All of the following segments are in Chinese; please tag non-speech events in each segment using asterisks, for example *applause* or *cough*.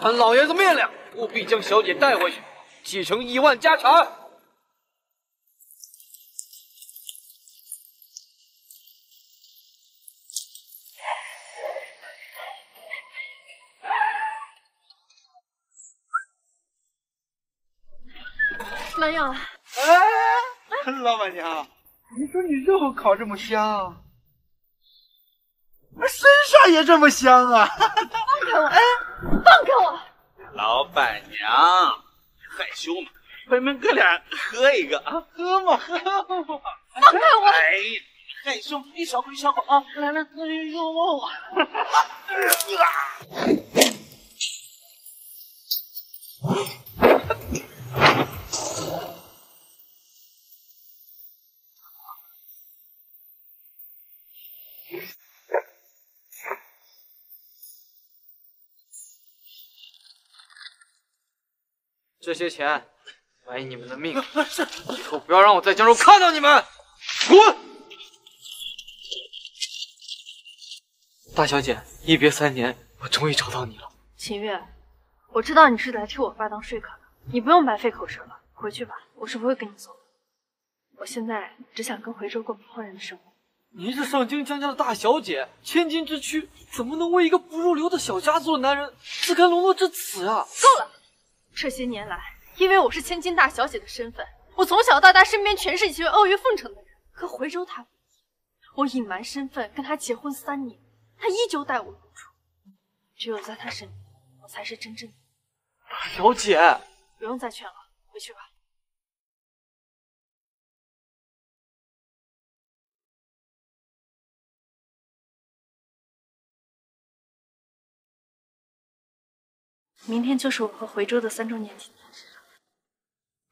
遵老爷子命令，务必将小姐带回去，继承亿万家产。没有。哎，老板娘，你说你肉烤这么香，身上也这么香啊！放开我！哎，放开我！老板娘，害羞吗？咱们哥俩喝一个啊，喝嘛喝嘛！放开我！哎呀，害羞，一小口一小口啊！来来，哎呦！这些钱买你们的命，以后不要让我在江州看到你们。滚！大小姐，一别三年，我终于找到你了。秦月，我知道你是来替我爸当说客的，你不用白费口舌了，回去吧，我是不会跟你走的。我现在只想跟回州过普通人的生活。您是上京江家的大小姐，千金之躯，怎么能为一个不入流的小家族的男人自甘沦落至此啊？够了！这些年来，因为我是千金大小姐的身份，我从小到大身边全是一些阿谀奉承的人。可回州他不一样，我隐瞒身份跟他结婚三年，他依旧待我如初。只有在他身边，我才是真正的大小姐。不用再劝了，回去吧。明天就是我和回州的三周年纪念日了。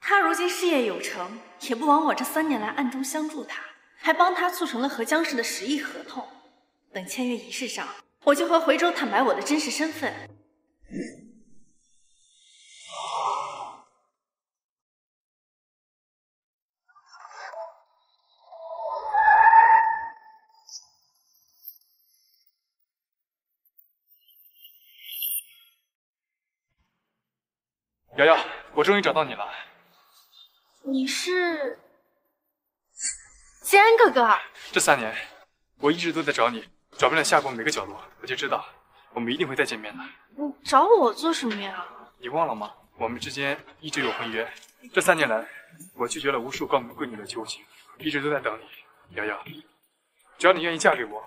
他如今事业有成，也不枉我这三年来暗中相助他，还帮他促成了和江氏的十亿合同。等签约仪式上，我就和回州坦白我的真实身份。瑶瑶，我终于找到你了。你是建安哥哥。这三年，我一直都在找你，找遍了夏国每个角落，我就知道我们一定会再见面的。你找我做什么呀？你忘了吗？我们之间一直有婚约。这三年来，我拒绝了无数高门贵女的求情，一直都在等你，瑶瑶。只要你愿意嫁给我，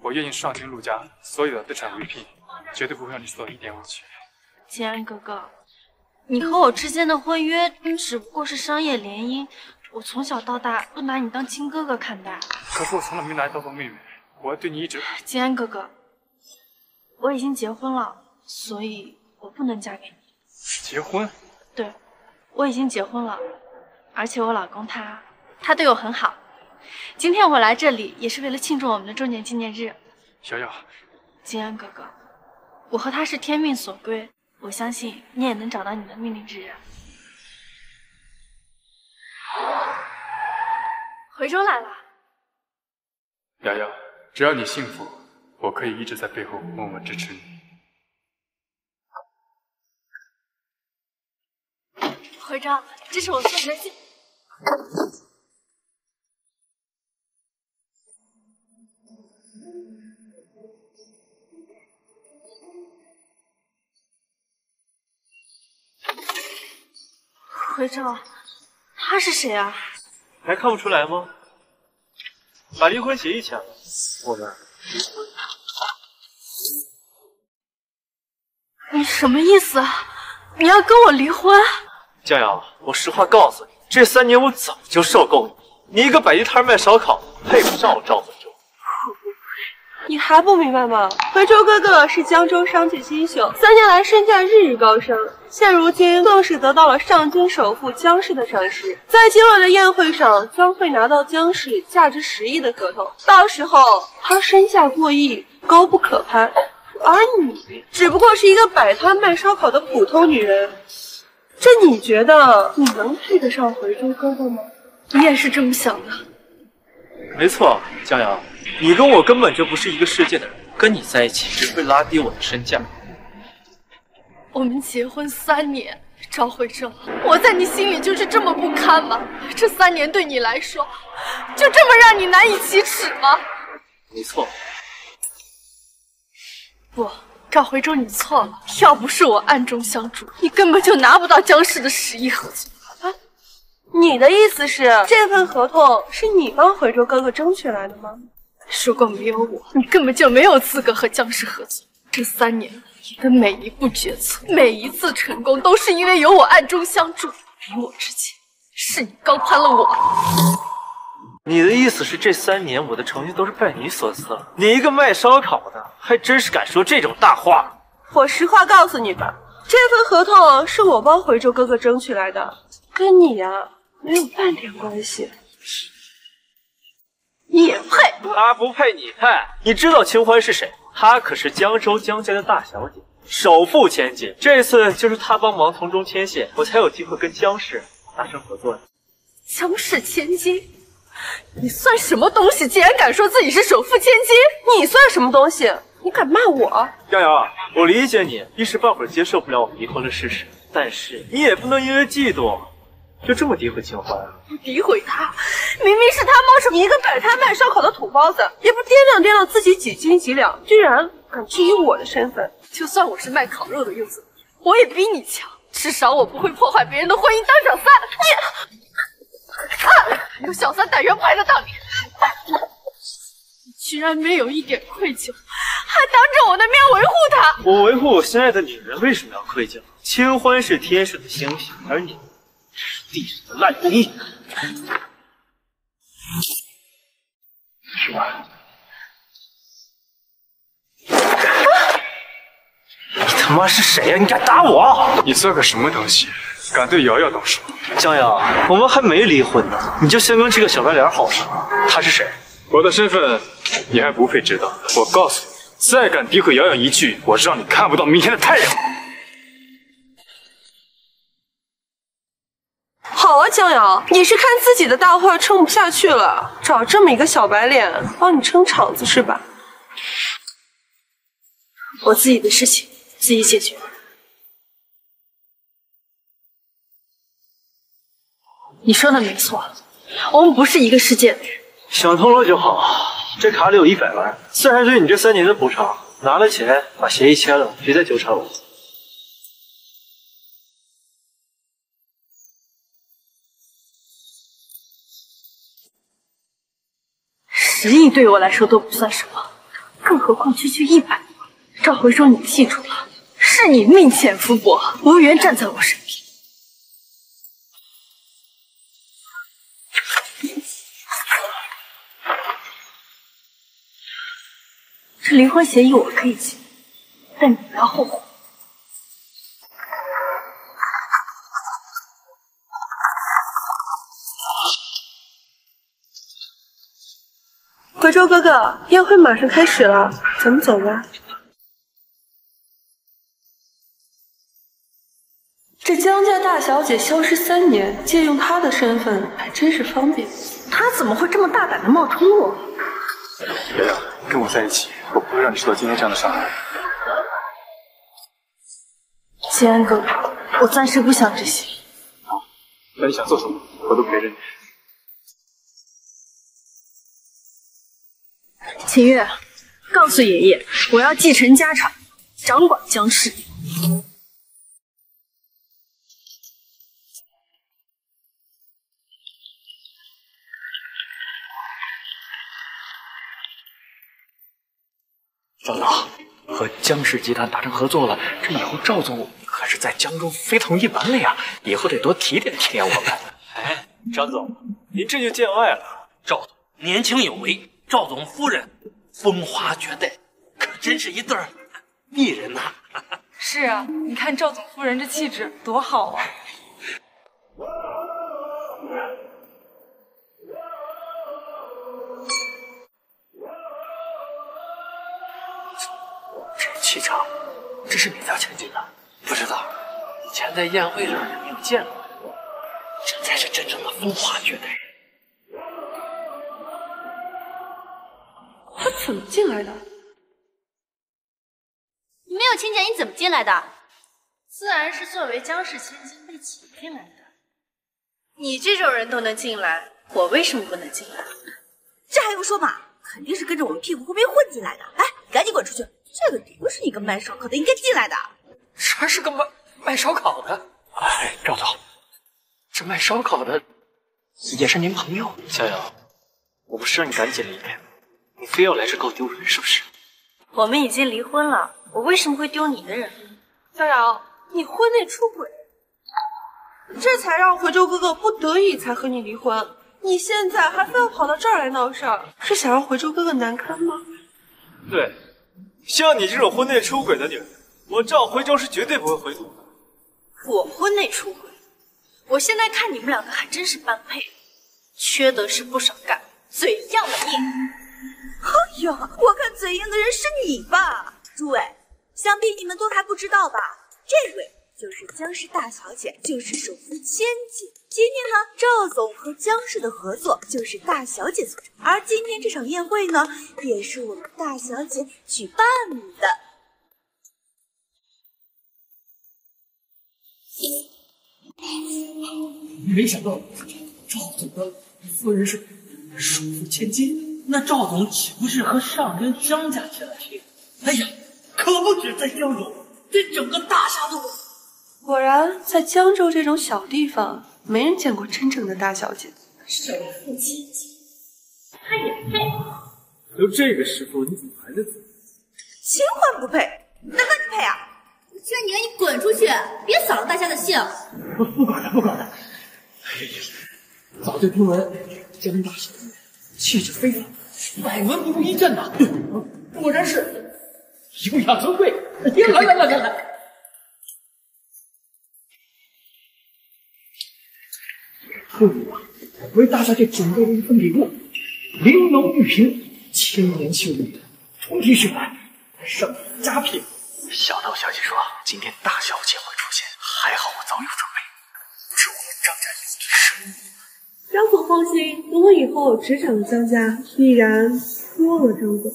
我愿意上京陆家所有的资产为聘，绝对不会让你受到一点委屈。建安哥哥。你和我之间的婚约只不过是商业联姻，我从小到大都拿你当亲哥哥看待。可是我从来没拿你当做妹妹，我对你一直 *sighs*…… 金安哥哥，我已经结婚了，所以我不能嫁给你。结婚？对，我已经结婚了，而且我老公他他对我很好。今天我来这里也是为了庆祝我们的周年纪念日。小雅，金安哥哥，我和他是天命所归。我相信你也能找到你的命定之人。回州来了，瑶瑶，只要你幸福，我可以一直在背后默默支持你。回州，这是我送你的信。回照，他是谁啊？还看不出来吗？把离婚协议签了，我们。你什么意思？你要跟我离婚？江瑶，我实话告诉你，这三年我早就受够你，你一个摆地摊卖烧烤，配不上我赵子。你还不明白吗？回州哥哥是江州商界新秀，三年来身价日日高升，现如今更是得到了上京首富江氏的赏识，在今晚的宴会上将会拿到江氏价值十亿的合同，到时候他身价过亿，高不可攀，而你只不过是一个摆摊卖烧烤的普通女人，这你觉得你能配得上回州哥哥吗？你也是这么想的？没错，江阳。你跟我根本就不是一个世界的人，跟你在一起只会拉低我的身价。我们结婚三年，赵慧正，我在你心里就是这么不堪吗？这三年对你来说，就这么让你难以启齿吗？没错。不，赵回州，你错了。要不是我暗中相助，你根本就拿不到江氏的十亿合作。啊，你的意思是这份合同是你帮回州哥哥争取来的吗？如果没有我，你根本就没有资格和江氏合作。这三年，你的每一步决策，每一次成功，都是因为有我暗中相助。离我之前，是你高攀了我。你的意思是这三年我的成绩都是拜你所赐？你一个卖烧烤的，还真是敢说这种大话！我实话告诉你吧，这份合同是我帮回州哥哥争取来的，跟你呀没有半点关系。你也配？他不配，你配？你知道清欢是谁？她可是江州江家的大小姐，首富千金。这次就是她帮忙从中牵线，我才有机会跟江氏达成合作的。江氏千金？你算什么东西？竟然敢说自己是首富千金？你算什么东西？你敢骂我？江瑶，我理解你一时半会儿接受不了我们离婚的事实，但是你也不能因为嫉妒就这么诋毁清欢啊。诋毁他？明明是他冒充你一个摆摊卖烧烤的土包子，也不掂量掂量自己几斤几两，居然敢质疑我的身份。就算我是卖烤肉的又怎么样？我也比你强，至少我不会破坏别人的婚姻当小三。你。看，还有小三打圆牌的道理，你居然没有一点愧疚，还当着我的面维护他。我维护我心爱的女人，为什么要愧疚？清欢是天上的星星，而你地上的烂泥。是吧？你他妈是谁呀？你敢打我？你算个什么东西？敢对瑶瑶动手？江瑶，我们还没离婚呢，你就先跟这个小白脸好上？他是谁？我的身份你还不配知道。我告诉你，再敢诋毁瑶瑶一句，我让你看不到明天的太阳。好啊，江瑶，你是看自己的大话撑不下去了，找这么一个小白脸帮你撑场子是吧？我自己的事情自己解决。你说的没错，我们不是一个世界的人。想通了就好。这卡里有一百万，算是对你这三年的补偿。拿了钱，把协议签了，别再纠缠我。对我来说都不算什么，更何况区区一百万。赵回说你记住了，是你命浅福薄，无缘站在我身边。这离婚协议我可以签，但你不要后悔。回州哥哥，宴会马上开始了，咱们走吧。这江家大小姐消失三年，借用她的身份还真是方便。她怎么会这么大胆的冒充我？瑶瑶，跟我在一起，我不会让你受到今天这样的伤害。金安哥哥，我暂时不想这些。好，那你想做什么，我都陪着你。秦月，告诉爷爷，我要继承家产，掌管江氏。赵总，和江氏集团达成合作了，这以后赵总可是在江州非同一般了呀！以后得多提点提点我们。哎，张总，您这就见外了。赵总年轻有为，赵总夫人风华绝代，可真是一对璧人呐！*laughs* 是啊，你看赵总夫人这气质多好啊！这气场，这是哪家千金的？不知道，以前在宴会上也没有见过，这才是真正的风华绝代。他怎么进来的？没有听见，你怎么进来的？自然是作为江氏千金被请进来的。你这种人都能进来，我为什么不能进来？这还用说吗？肯定是跟着我们屁股后面混进来的。哎，赶紧滚出去！这个不是一个卖烧烤的应该进来的。啥是个卖卖烧烤的？哎，赵总，这卖烧烤的也是您朋友？逍遥，我不是让你赶紧离开吗？你非要来这给我丢人是不是？我们已经离婚了，我为什么会丢你的人？逍遥，你婚内出轨，这才让回州哥哥不得已才和你离婚。你现在还非要跑到这儿来闹事儿，是想让回州哥哥难堪吗？对，像你这种婚内出轨的女人，我赵回州是绝对不会回头的。我婚内出轨，我现在看你们两个还真是般配，缺德事不少干，嘴硬的硬。哎呀，我看嘴硬的人是你吧？诸位，想必你们都还不知道吧？这位就是江氏大小姐，就是首富千金。今天呢，赵总和江氏的合作就是大小姐促成，而今天这场宴会呢，也是我们大小姐举办的。没想到赵总的夫人是首富千金，那赵总岂不是和上根江家结了亲？哎呀，可不止在江州，这整个大夏都。果然，在江州这种小地方，没人见过真正的大小姐。首富千金，他也配？都这个时候，你怎么还在？新婚不配，那那你配啊？我劝你赶紧滚出去，别扫了大家的兴。不管了，不管了。哎呀，早就听闻江大小姐气质非凡，百闻不如一见呐。果然是优雅尊贵。来来来来来。我为大小姐准备了一份礼物，玲珑玉瓶，千年秀丽的通体雪白，上佳品。小道小姐说今天大小姐会出现，还好我早有准备，是我们张家有的生张总放心，等我以后执掌江家，必然多了张总。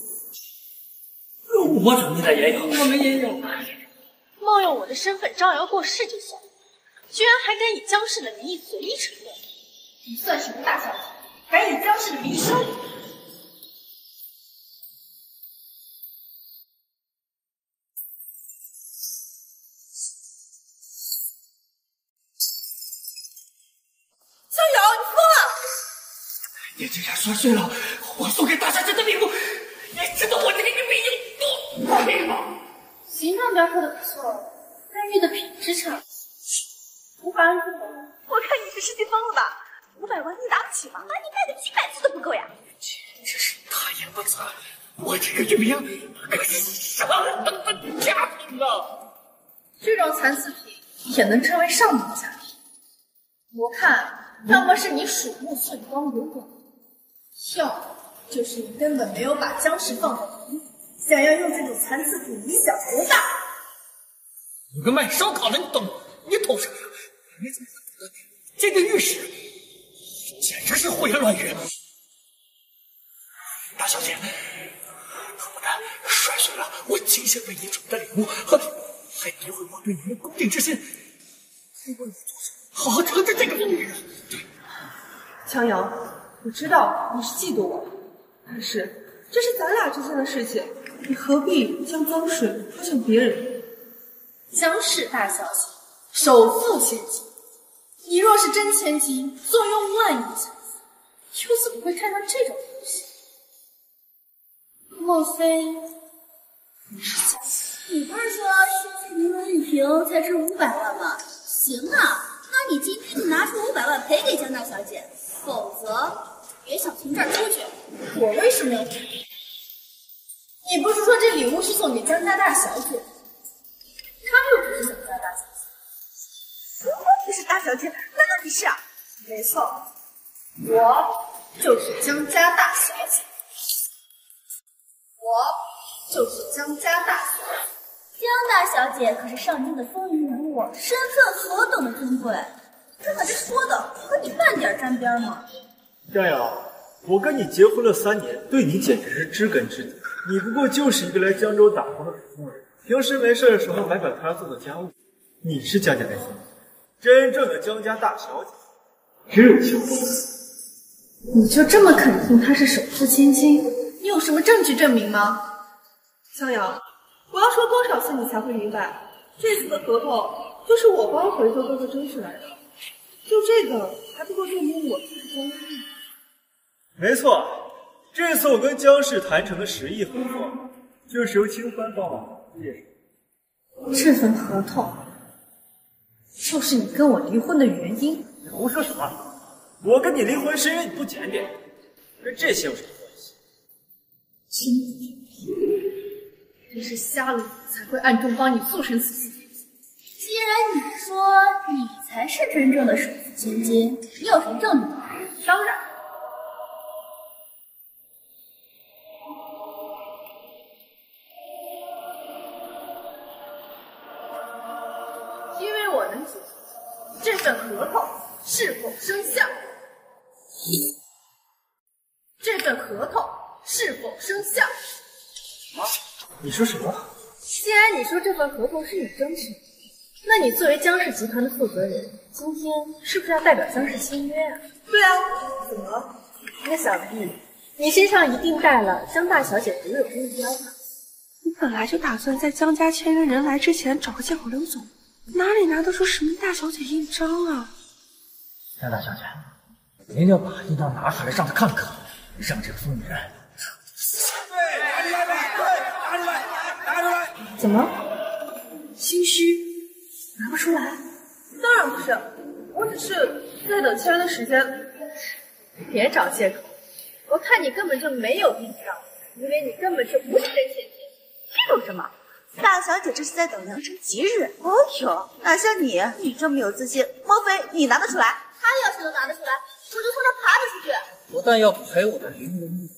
我准备的也有，我们也有。冒用我的身份招摇过市就算了，居然还敢以江氏的名义随意承诺。你算什么大小姐？敢以江氏的名义收礼？你竟然说碎了我送给大小姐的礼物，你知道我这个女人有多配吗？形状雕刻的不错，但玉的品质差，五百万不够。我看你是失心疯了吧？五百万你拿得起吗？把，你卖个几百次都不够呀！简直是大言不惭！我这个玉瓶可是上等的佳品啊！这种残次品也能称为上等佳品？我看，要么是你鼠目寸光有眼，要么就是你根本没有把江氏放在眼里，想要用这种残次品以小博大。你个卖烧烤的，你懂你懂什么？你怎么会懂得这个玉石？简直是胡言乱语！大小姐，可不但摔碎了我精心为你准备的礼物，还还诋毁我对你的恭敬之心。如果你做事好好惩治这个女人。强阳，我知道你是嫉妒我，但是这是咱俩之间的事情，你何必将脏水泼向别人？江氏大小姐，首富千金。你若是真千金，坐拥万亿财富，又怎么会看上这种东西？莫非你是假？你不是说现在玲珑玉瓶才值五百万吗？行啊，那你今天就拿出五百万赔给江大小姐，否则别想从这儿出去。我为什么要赔？你不是说这礼物是送给江家大小姐？她又不是江家大小姐。如果你是大小姐，难道你是啊？没错，我就是江家大小姐。我就是江家大小姐。江大小姐可是上京的风云人物，身份何等的尊贵，这可是说的和你半点沾边吗？江瑶，我跟你结婚了三年，对你简直是知根知底。你不过就是一个来江州打工的普通人，平时没事的时候买摆摊做做家务。你是江家的心，真正的江家大小姐，只有萧风。你就这么肯定他是首富千金？你有什么证据证明吗？逍遥，我要说多少次你才会明白？这次的合同就是我帮回州哥哥争取来的，就这个还不够证明我就是江氏？没错，这次我跟江氏谈成的十亿合作，就是由清欢帮忙介绍。这份合同就是你跟我离婚的原因。你胡说什么？我跟你离婚是因为你不检点，跟这些有什么关系？亲真是瞎了才会暗中帮你促成此事。既然你说你才是真正的首富千金，你有什么证据？当然。因为我能解释这份合同是否生效。这份合同是否生效？你说什么？既然你说这份合同是你争取的，那你作为江氏集团的负责人，今天是不是要代表江氏签约啊？对啊，怎么了？那想必你身上一定带了江大小姐独有的印章吧？你本来就打算在江家签约人来之前找个借口溜走，哪里拿得出什么大小姐印章啊？江大小姐，一定要把印章拿出来让他看看，让这个疯女人对拿出来拿出来拿出来怎么？心虚？拿不出来？当然不是，我只是在等签约的时间。别找借口，我看你根本就没有印章，因为你根本就不是真千金。这有什么？大小姐这是在等良辰吉日。哦哟，哪像你，你这么有自信，莫非你拿得出来？他要是能拿得出来，我就从这爬着出去。不但要赔我的凌荣玉，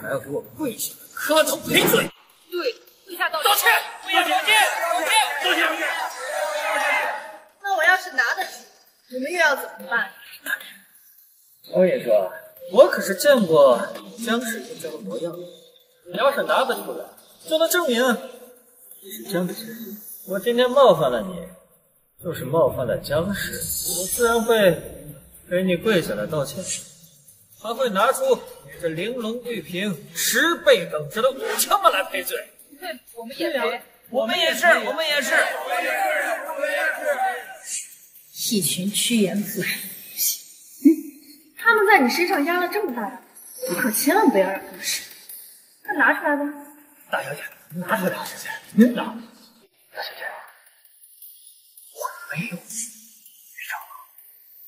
还要给我跪下磕头赔罪。对，跪下道道歉，跪下道歉，道歉，道歉。拿得出，你们又要怎么办？我跟你说，我可是见过江氏印章的模样。你要是拿得出来，就能证明你是江氏。我今天冒犯了你，就是冒犯了江氏，我自然会给你跪下来道歉，还会拿出你这玲珑玉瓶十倍等值的武枪们来赔罪。对，我们也赔，我们也是，我们也是，我们也是，我们也是。一群趋炎附势的东西。他们在你身上压了这么大的，你可千万不要让他们失望。快拿出来吧，大小姐，拿出来，大小姐，您拿。大小姐，我没有遇上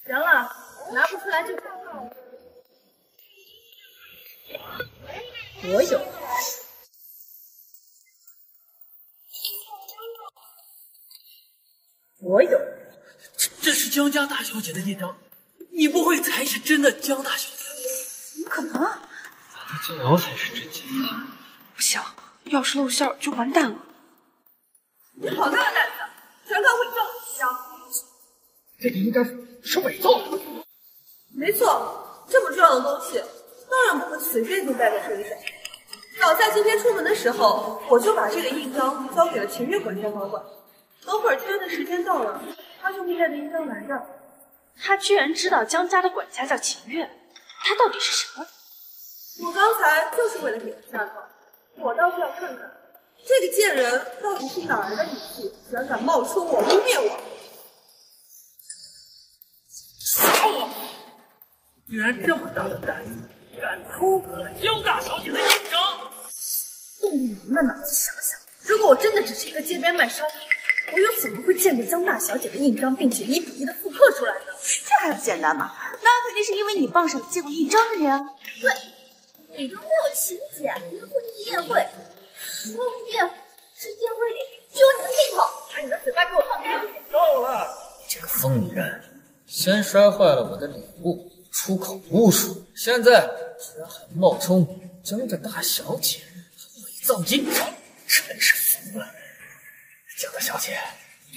行了，拿不出来就不闹。我有。我有。这这是江家大小姐的印章。你不会才是真的江大小姐？怎么可能？我的骄傲才是真江。不行，要是露馅就完蛋了。你好大的胆子，全靠伪造印章！这个印章是伪造的。没错，这么重要的东西，当然不会随便就带在身上。早在今天出门的时候，我就把这个印章交给了秦月管家保管。等会儿签约的时间到了，他就会带着印章来的。他居然知道江家的管家叫秦月，他到底是什么人？我刚才就是为了给他下套，我倒是要看看这个贱人到底是哪来的勇气，居然敢冒充我，污蔑我！杀我！居然这么大的胆子，敢偷我江大小姐的印章！动用你们的脑子想想，如果我真的只是一个街边卖烧烤，我又怎么会见过江大小姐的印章，并且一比一的复刻出来呢？这还不简单吗？那肯定是因为你傍上了见过印章的人。对，你都没有秦姐一个婚姻宴会，说不定是宴会里就有你的镜头。把你的嘴巴给我放开！够了！这个疯女人，先摔坏了我的礼物，出口巫术，现在居然还冒充江家大小姐，伪造印章，真是疯了！江大小姐，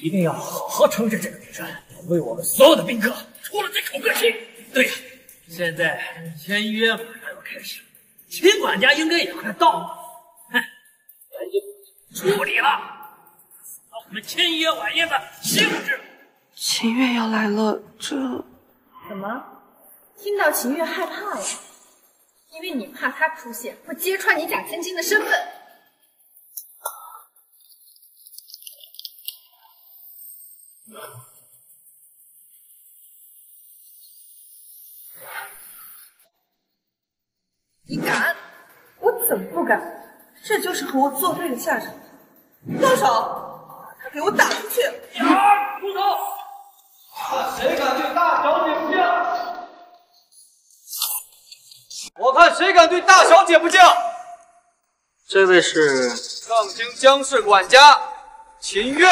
一定要好好惩治这个女人，为我们所有的宾客出了这口恶气。对呀，现在签约马上要开始，秦管家应该也快到了。哼，咱就处理了。我们签约晚宴的性质。秦月要来了，这怎么？听到秦月害怕了？因为你怕他出现会揭穿你假千金的身份。你敢？我怎么不敢？这就是和我作对的下场。动手！把他给我打出去！呀！住手！看谁敢对大小姐不敬！我看谁敢对大小姐不敬！这位是上京江氏管家秦月。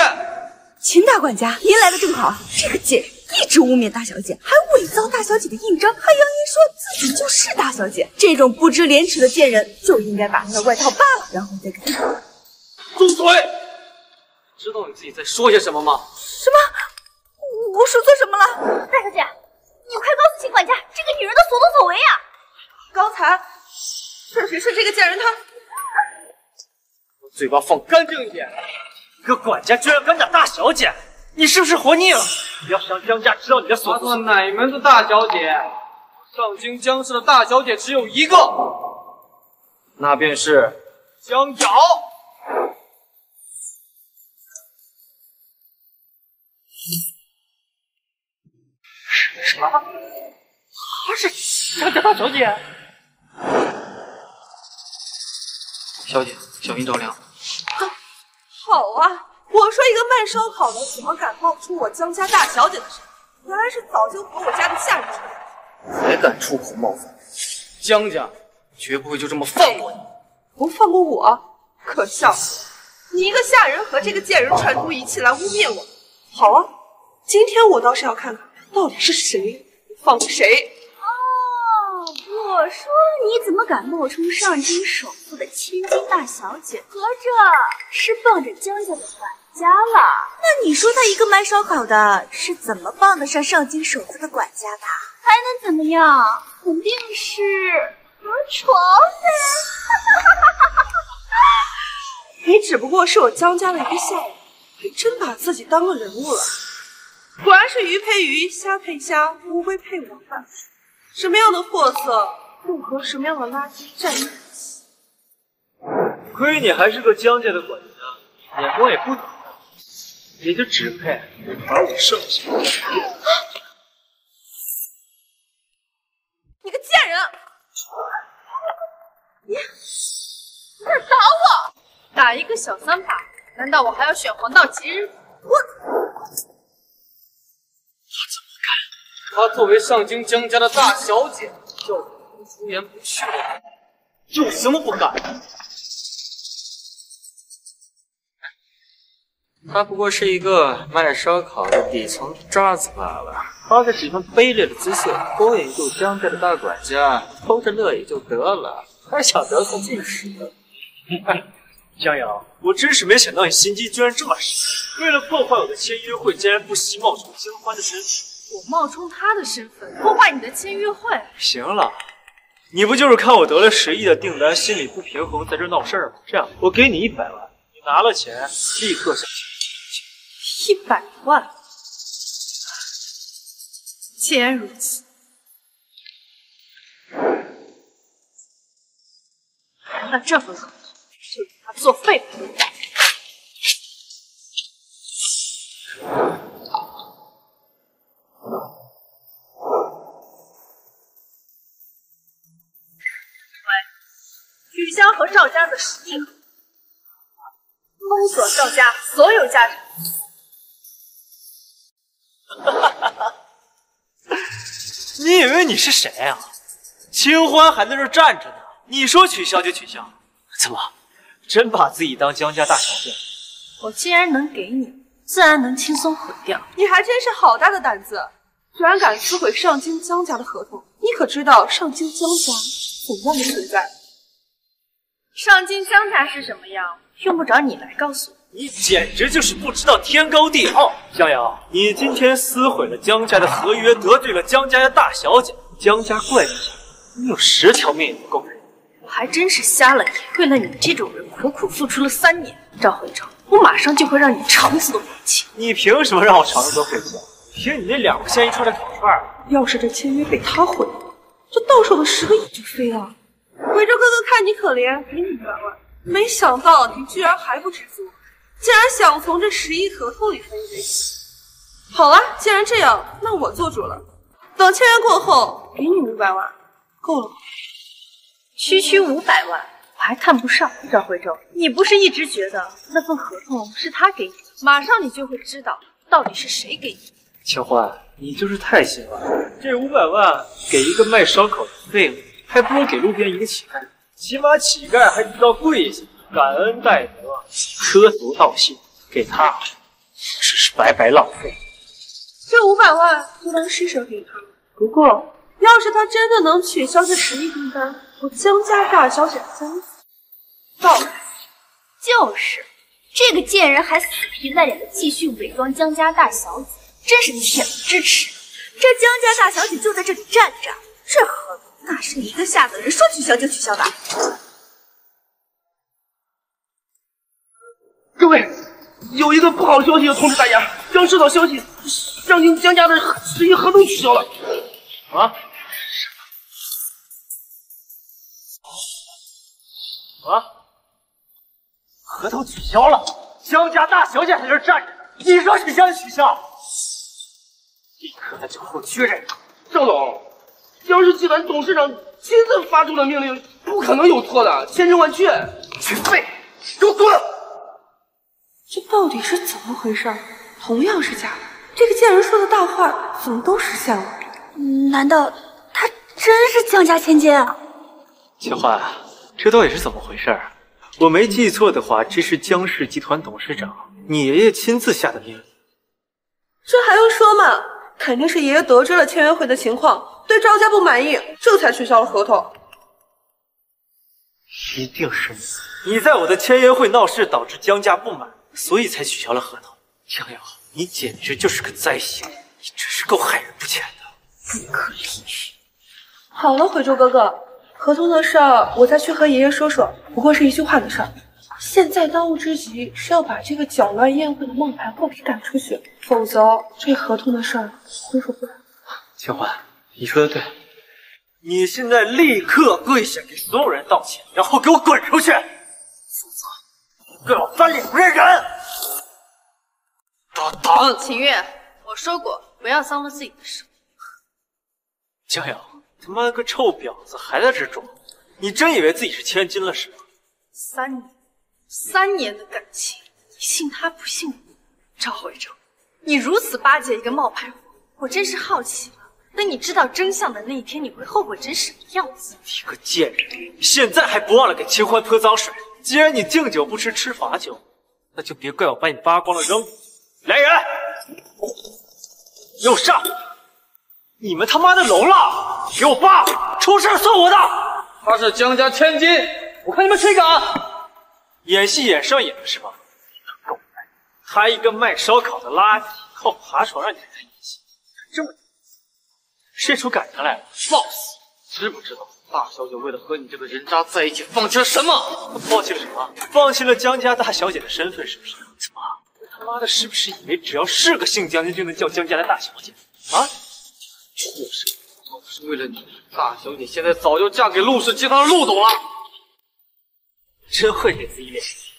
秦大管家，您来的正好。这个贱人一直污蔑大小姐，还伪造大小姐的印章，还扬言说自己就是大小姐。这种不知廉耻的贱人，就应该把她的外套扒了，然后再给她。住嘴！知道你自己在说些什么吗？什么？我说错什么了？大小姐，你快告诉秦管家这个女人的所作所为啊！刚才确实是这个贱人，她嘴巴放干净一点。一个管家居然敢打大小姐，你是不是活腻了？不要让江家知道你的所作。算哪门子大小姐？上京江氏的大小姐只有一个，那便是江瑶。什么？她是江家大小姐？小姐，小心着凉。好啊！我说一个卖烧烤的，怎么敢冒出我江家大小姐的身份？原来是早就和我家的下人出来还敢出口冒犯，江家绝不会就这么放过你。不放过我？可笑！你一个下人和这个贱人串通一气来污蔑我。好啊，今天我倒是要看看到底是谁放过谁。哦，我说你怎么敢冒充上京首富的千金大小姐？合着是傍着江家的管家了？那你说他一个卖烧烤的，是怎么傍得上上京首富的管家的？还能怎么样？肯定是和床呗！*laughs* 你只不过是我江家的一个下人，还真把自己当个人物了。果然是鱼配鱼，虾配虾，乌龟配王八。什么样的货色，就和什么样的垃圾站一起。亏你还是个江家的管家，眼光也不短，也就只配把我剩下。你个贱人！你你敢打我？打一个小三把，难道我还要选黄道吉日？我他怎么敢？他作为上京江家的大小姐，叫我出言不逊，有什么不敢？他不过是一个卖烧烤的底层渣子罢了，花着几分卑劣的姿色，勾引住江家的大管家，偷着乐也就得了，还想得寸进尺。*laughs* 江瑶，我真是没想到你心机居然这么深，为了破坏我的签约会，竟然不惜冒充清欢的身份。我冒充他的身份破坏你的签约会？行了，你不就是看我得了十亿的订单，心里不平衡，在这闹事儿吗？这样，我给你一百万，你拿了钱立刻上。一百万，既然如此，那这份合同就给它作废了。和赵家的实力，封锁赵家所有家产。*laughs* 你以为你是谁啊？清欢还在这站着呢，你说取消就取消？怎么，真把自己当江家大小姐？我既然能给你，自然能轻松毁掉。你还真是好大的胆子，居然敢撕毁上京江家的合同！你可知道上京江家怎样的存在？上京江家是什么样，用不着你来告诉我。你简直就是不知道天高地厚，江瑶，你今天撕毁了江家的合约，得罪了江家的大小姐，江家怪你，你有十条命也不够。我还真是瞎了眼，为了你这种人苦苦付出了三年。赵会长，我马上就会让你肠子都悔青。你凭什么让我肠子都悔青？凭你那两块钱一串的烤串要是这签约被他毁了，这到手的十个亿就飞了。回州哥哥看你可怜，给你一百万。没想到你居然还不知足，竟然想从这十亿合同里分一杯。好了，既然这样，那我做主了。等签约过后，给你五百万，够了吗？区区五百万，我还看不上。赵回州，你不是一直觉得那份合同是他给你的？马上你就会知道到底是谁给你的。清欢，你就是太心了。这五百万给一个卖烧烤的废物，还不如给路边一个乞丐。起码乞丐还知道跪下，感恩戴德，磕头道谢。给他，只是白白浪费。这五百万就当施舍给他。不过，要是他真的能取消这十亿订单，我江家大小姐将死。到了，就是这个贱人还死皮赖脸的继续伪装江家大小姐，真是恬不知耻。这江家大小姐就在这里站着，这合同那是你一个下等人说取消就取消的。各位，有一个不好的消息要通知大家，刚收到消息，上京江家的十亿合同取消了。啊？啊？合同取消了？江家大小姐在这站着，你说取消就取消？立刻在酒后确认。赵总，江氏集团董事长亲自发出的命令，不可能有错的，千真万确。去废！给我滚！这到底是怎么回事？同样是假的，这个贱人说的大话怎么都实现了？难道他真是江家千金啊？清欢，这到底是怎么回事？我没记错的话，这是江氏集团董事长你爷爷亲自下的命令。这还用说吗？肯定是爷爷得知了签约会的情况，对赵家不满意，这才取消了合同。一定是你，你在我的签约会闹事，导致江家不满，所以才取消了合同。江瑶，你简直就是个灾星，你真是够害人不浅的，不可理喻。好了，回州哥哥，合同的事儿我再去和爷爷说说，不过是一句话的事儿。现在当务之急是要把这个搅乱宴会的冒牌货给赶出去，否则这合同的事儿会说不了。清欢，你说的对，你现在立刻跪下给所有人道歉，然后给我滚出去，否则给我翻脸不认人！大胆！秦月，我说过不要脏了自己的手。江瑶，他妈个臭婊子，还在这装！你真以为自己是千金了是吗？三年，三年的感情，你信他不信我？赵慧州，你如此巴结一个冒牌货，我真是好奇了。等你知道真相的那一天，你会后悔成什么样子？你个贱人，现在还不忘了给清欢泼脏水？既然你敬酒不吃吃罚酒，那就别怪我把你扒光了扔。来人，给我上！你们他妈的聋了！给我扒！出事算我的！他是江家千金，我看你们谁敢！演戏演上瘾了是吧？狗蛋！他一个卖烧烤的垃圾，靠爬床让你来演戏，这么谁出感情来了？放肆！知不知道大小姐为了和你这个人渣在一起，放弃了什么？放弃了什么？放弃了江家大小姐的身份，是不是？怎么？他妈的，是不是以为只要是个姓江的就能叫江家的大小姐啊？畜生！要不是为了你，大小姐现在早就嫁给陆氏集团的陆总了。真会给自己脸戏。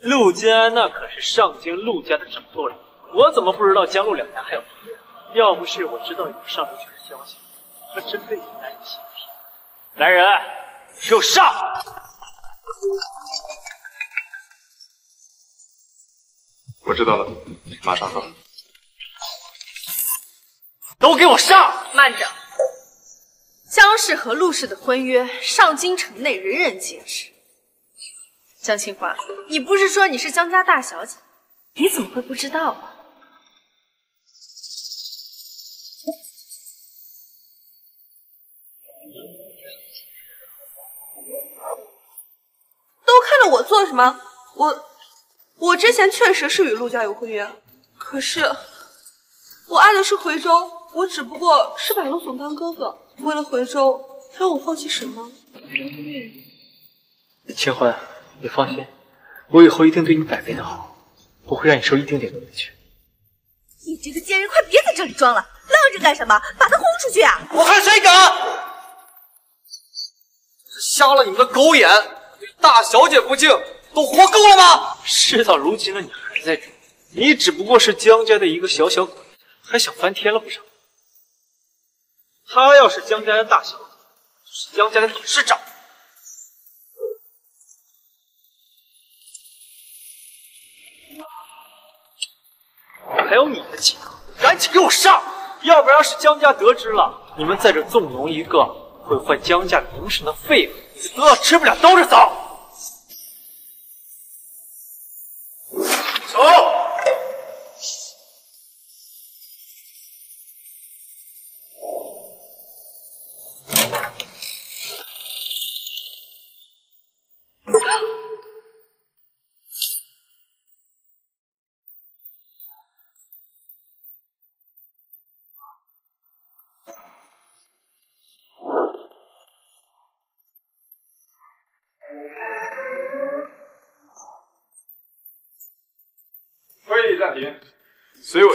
陆金安那可是上京陆家的掌舵人，我怎么不知道江陆两家还有婚约？要不是我知道有上京去的消息，还真被你带起性命。来人，给我上！我知道了，马上走。都给我上！慢着，江氏和陆氏的婚约，上京城内人人皆知。江清华，你不是说你是江家大小姐？你怎么会不知道啊？着我做什么？我我之前确实是与陆家有婚约，可是我爱的是回州，我只不过是把陆总当哥哥。为了回州，让我放弃什么？清欢，你放心，我以后一定对你百倍的好，不会让你受一丁点的委屈。你这个贱人，快别在这里装了，愣着干什么？把他轰出去啊！我看谁敢！瞎了你们的狗眼，对大小姐不敬，都活够了吗？事到如今了，你还在装？你只不过是江家的一个小小鬼，还想翻天了不成？他要是江家的大小姐，就是江家的董事长。还有你的几个，赶紧给我上！要不然，要是江家得知了你们在这纵容一个毁坏江家名声的废物，都要吃不了兜着走。走！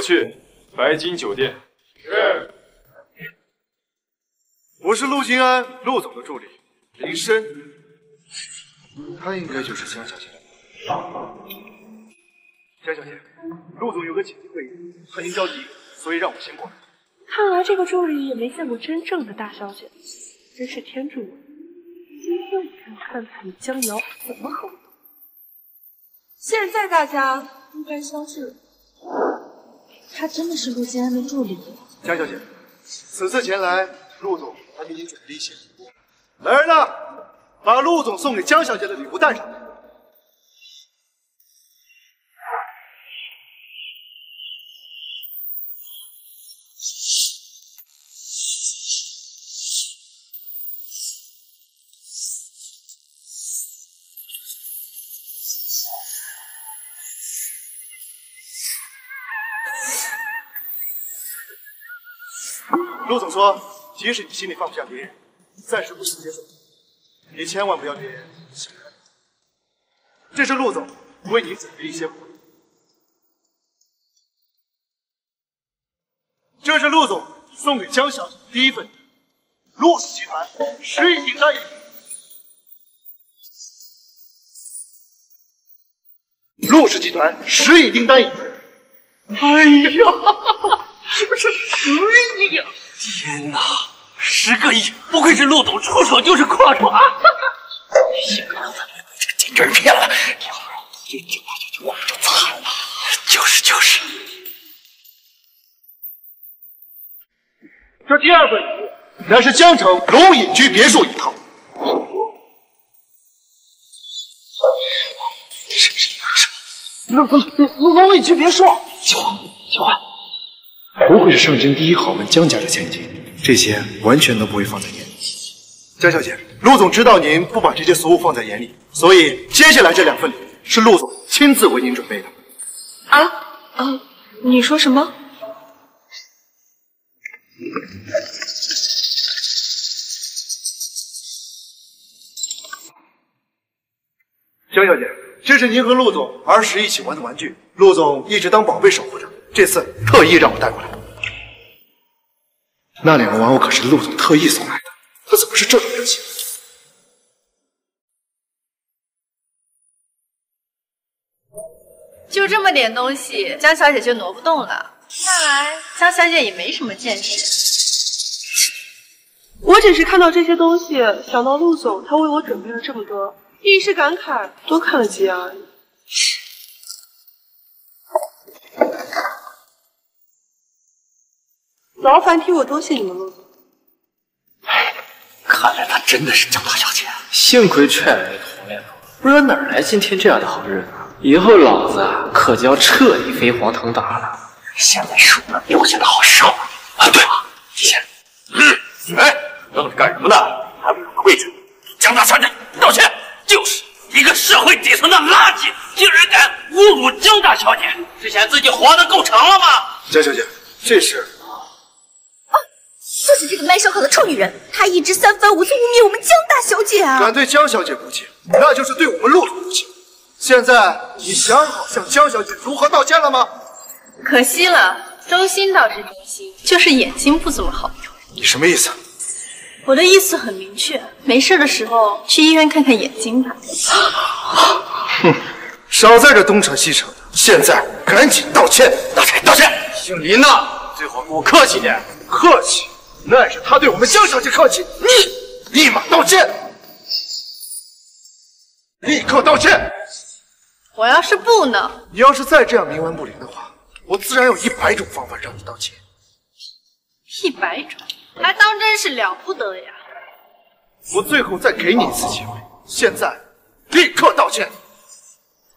去白金酒店。是。我是陆金安，陆总的助理林深，他应该就是江小姐。江小姐，陆总有个紧急会议，很着急，所以让我先过来。看来这个助理也没见过真正的大小姐，真是天助我！今天我想看看江瑶怎么和我斗。现在大家应该相信，他真的是陆金安的助理。江小姐，此次前来，陆总还给您准备了一些礼物。来人呐，把陆总送给江小姐的礼物带上即使你心里放不下别人，暂时不想接受，也千万不要别人。这是陆总为你准备一些福利。这是陆总送给江小姐的第一份，陆氏集团十亿订单。陆氏集团十亿订单。哎呀，是 *laughs* 不是十亿呀？天哪，十个亿！不愧是陆总，出手就是阔绰啊！幸亏刚才没被这个贱人骗了，要不然一酒吧就我们就惨了。就是就是。这第二份礼物乃是江城龙隐居别墅一套。龙龙龙龙隐居别墅，小花小花。不愧是上京第一豪门江家的千金，这些完全都不会放在眼里。江小姐，陆总知道您不把这些俗物放在眼里，所以接下来这两份礼物是陆总亲自为您准备的。啊啊！你说什么？江小姐，这是您和陆总儿时一起玩的玩具，陆总一直当宝贝守护着，这次特意让我带过来。那两个玩偶可是陆总特意送来的，他怎么是这种人情？就这么点东西，江小姐就挪不动了。看来江小姐也没什么见识。我只是看到这些东西，想到陆总他为我准备了这么多，一时感慨，多看了几眼而已。劳烦替我多谢你们陆总。看来他真的是江大小姐，幸亏踹了那个红脸婆，不然哪来今天这样的好日子？以后老子可就要彻底飞黄腾达了。现在是我们表现的好时候啊！对了，先，嗯，哎，愣着干什么呢？还不给我跪着！江大小姐道歉！就是一个社会底层的垃圾，竟然敢侮辱江大小姐，之前自己活得够长了吗？江小姐，这是就是这个卖烧烤的臭女人，她一直三番五次污蔑我们江大小姐啊！敢对江小姐不敬，那就是对我们陆总不敬。现在你想好向江小姐如何道歉了吗？可惜了，忠心倒是忠心，就是眼睛不怎么好用。你什么意思？我的意思很明确，没事的时候去医院看看眼睛吧。哼，*laughs* 少在这东扯西扯的，现在赶紧道歉！道歉，道歉！姓林的，最好给我客气点。客气？那是他对我们江小姐客气。你立马道歉！立刻道歉！我要是不呢？你要是再这样冥顽不灵的话，我自然有一百种方法让你道歉。一百种，还当真是了不得呀！我最后再给你一次机会，现在立刻道歉！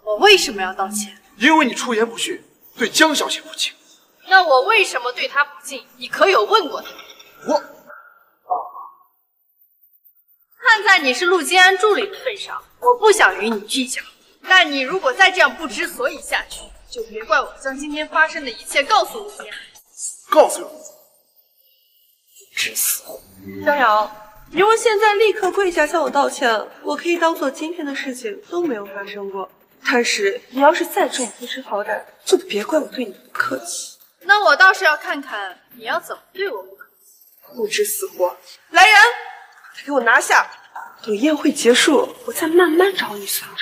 我为什么要道歉？因为你出言不逊，对江小姐不敬。那我为什么对她不敬？你可有问过她？我看在你是陆金安助理的份上，我不想与你计较。但你如果再这样不知所以下去，就别怪我将今天发生的一切告诉陆金安。告诉我。知死！江瑶，你如果现在立刻跪下向我道歉，我可以当做今天的事情都没有发生过。但是你要是再这么不知好歹，就别怪我对你不客气。那我倒是要看看你要怎么对我不知死活！来人，把他给我拿下！等宴会结束，我再慢慢找你算账。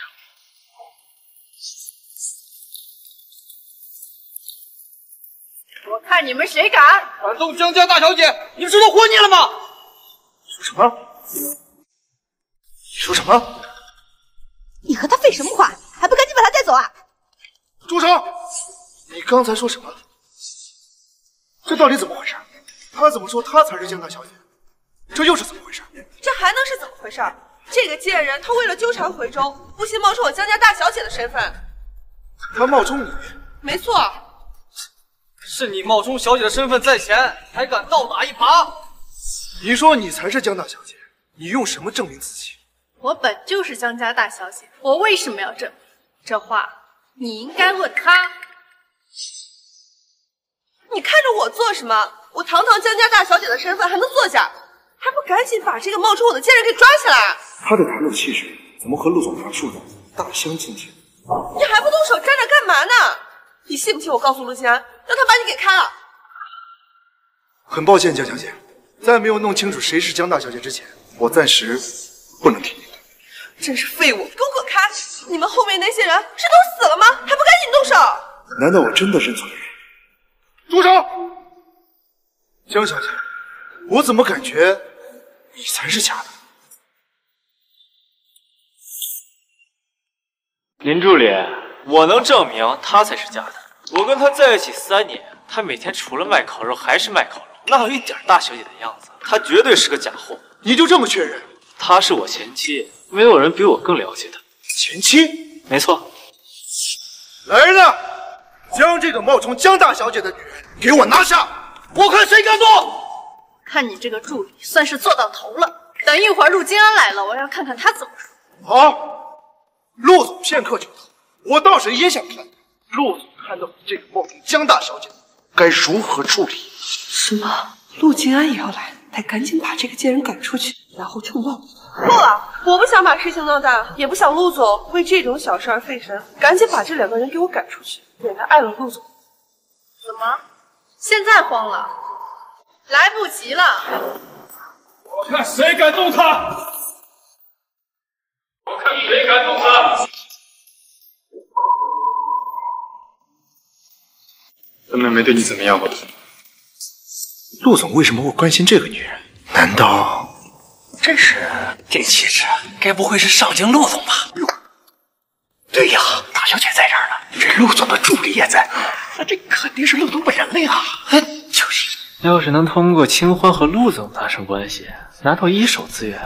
我看你们谁敢敢动江家大小姐，你们知道活腻了吗？说什么？你说什么？你和他废什么话？还不赶紧把他带走啊！住手！你刚才说什么？这到底怎么回事？他怎么说他才是江大小姐？这又是怎么回事？这还能是怎么回事？这个贱人，她为了纠缠回州，不惜冒充我江家大小姐的身份。她冒充你？没错。是你冒充小姐的身份在前，还敢倒打一耙？你说你才是江大小姐，你用什么证明自己？我本就是江家大小姐，我为什么要证明？这话你应该问他。你看着我做什么？我堂堂江家大小姐的身份还能坐下？还不赶紧把这个冒充我的贱人给抓起来！他的谈吐气质怎么和陆总描述的大相径庭？你还不动手站着干嘛呢？你信不信我告诉陆金安，让他把你给开了？很抱歉，江小姐，在没有弄清楚谁是江大小姐之前，我暂时不能听你。真是废物！给我滚开！你们后面那些人是都死了吗？还不赶紧动手！难道我真的认错了人？住手！江小姐，我怎么感觉你才是假的？林助理，我能证明他才是假的。我跟他在一起三年，他每天除了卖烤肉还是卖烤肉，哪有一点大小姐的样子？他绝对是个假货。你就这么确认？她是我前妻，没有人比我更了解她。前妻？没错。来人呐，将这个冒充江大小姐的女人给我拿下！我看谁敢动！看你这个助理算是做到头了。等一会儿陆金安来了，我要看看他怎么说。好，陆总片刻就到，我倒是也想看看陆总看到这个冒充江大小姐该如何处理。什么？陆金安也要来？得赶紧把这个贱人赶出去，然后就闹。够了！我不想把事情闹大，也不想陆总为这种小事而费神。赶紧把这两个人给我赶出去，免得碍了陆总。怎么？现在慌了？来不及了！我看谁敢动他！我看谁敢动他！他们没对你怎么样吧？陆总为什么会关心这个女人？难道真是这气质，该不会是上京陆总吧？对呀，大小姐在这儿呢，这陆总的助理也在，那这肯定是陆总本人了呀！哎，就是。要是能通过清欢和陆总发生关系，拿到一手资源，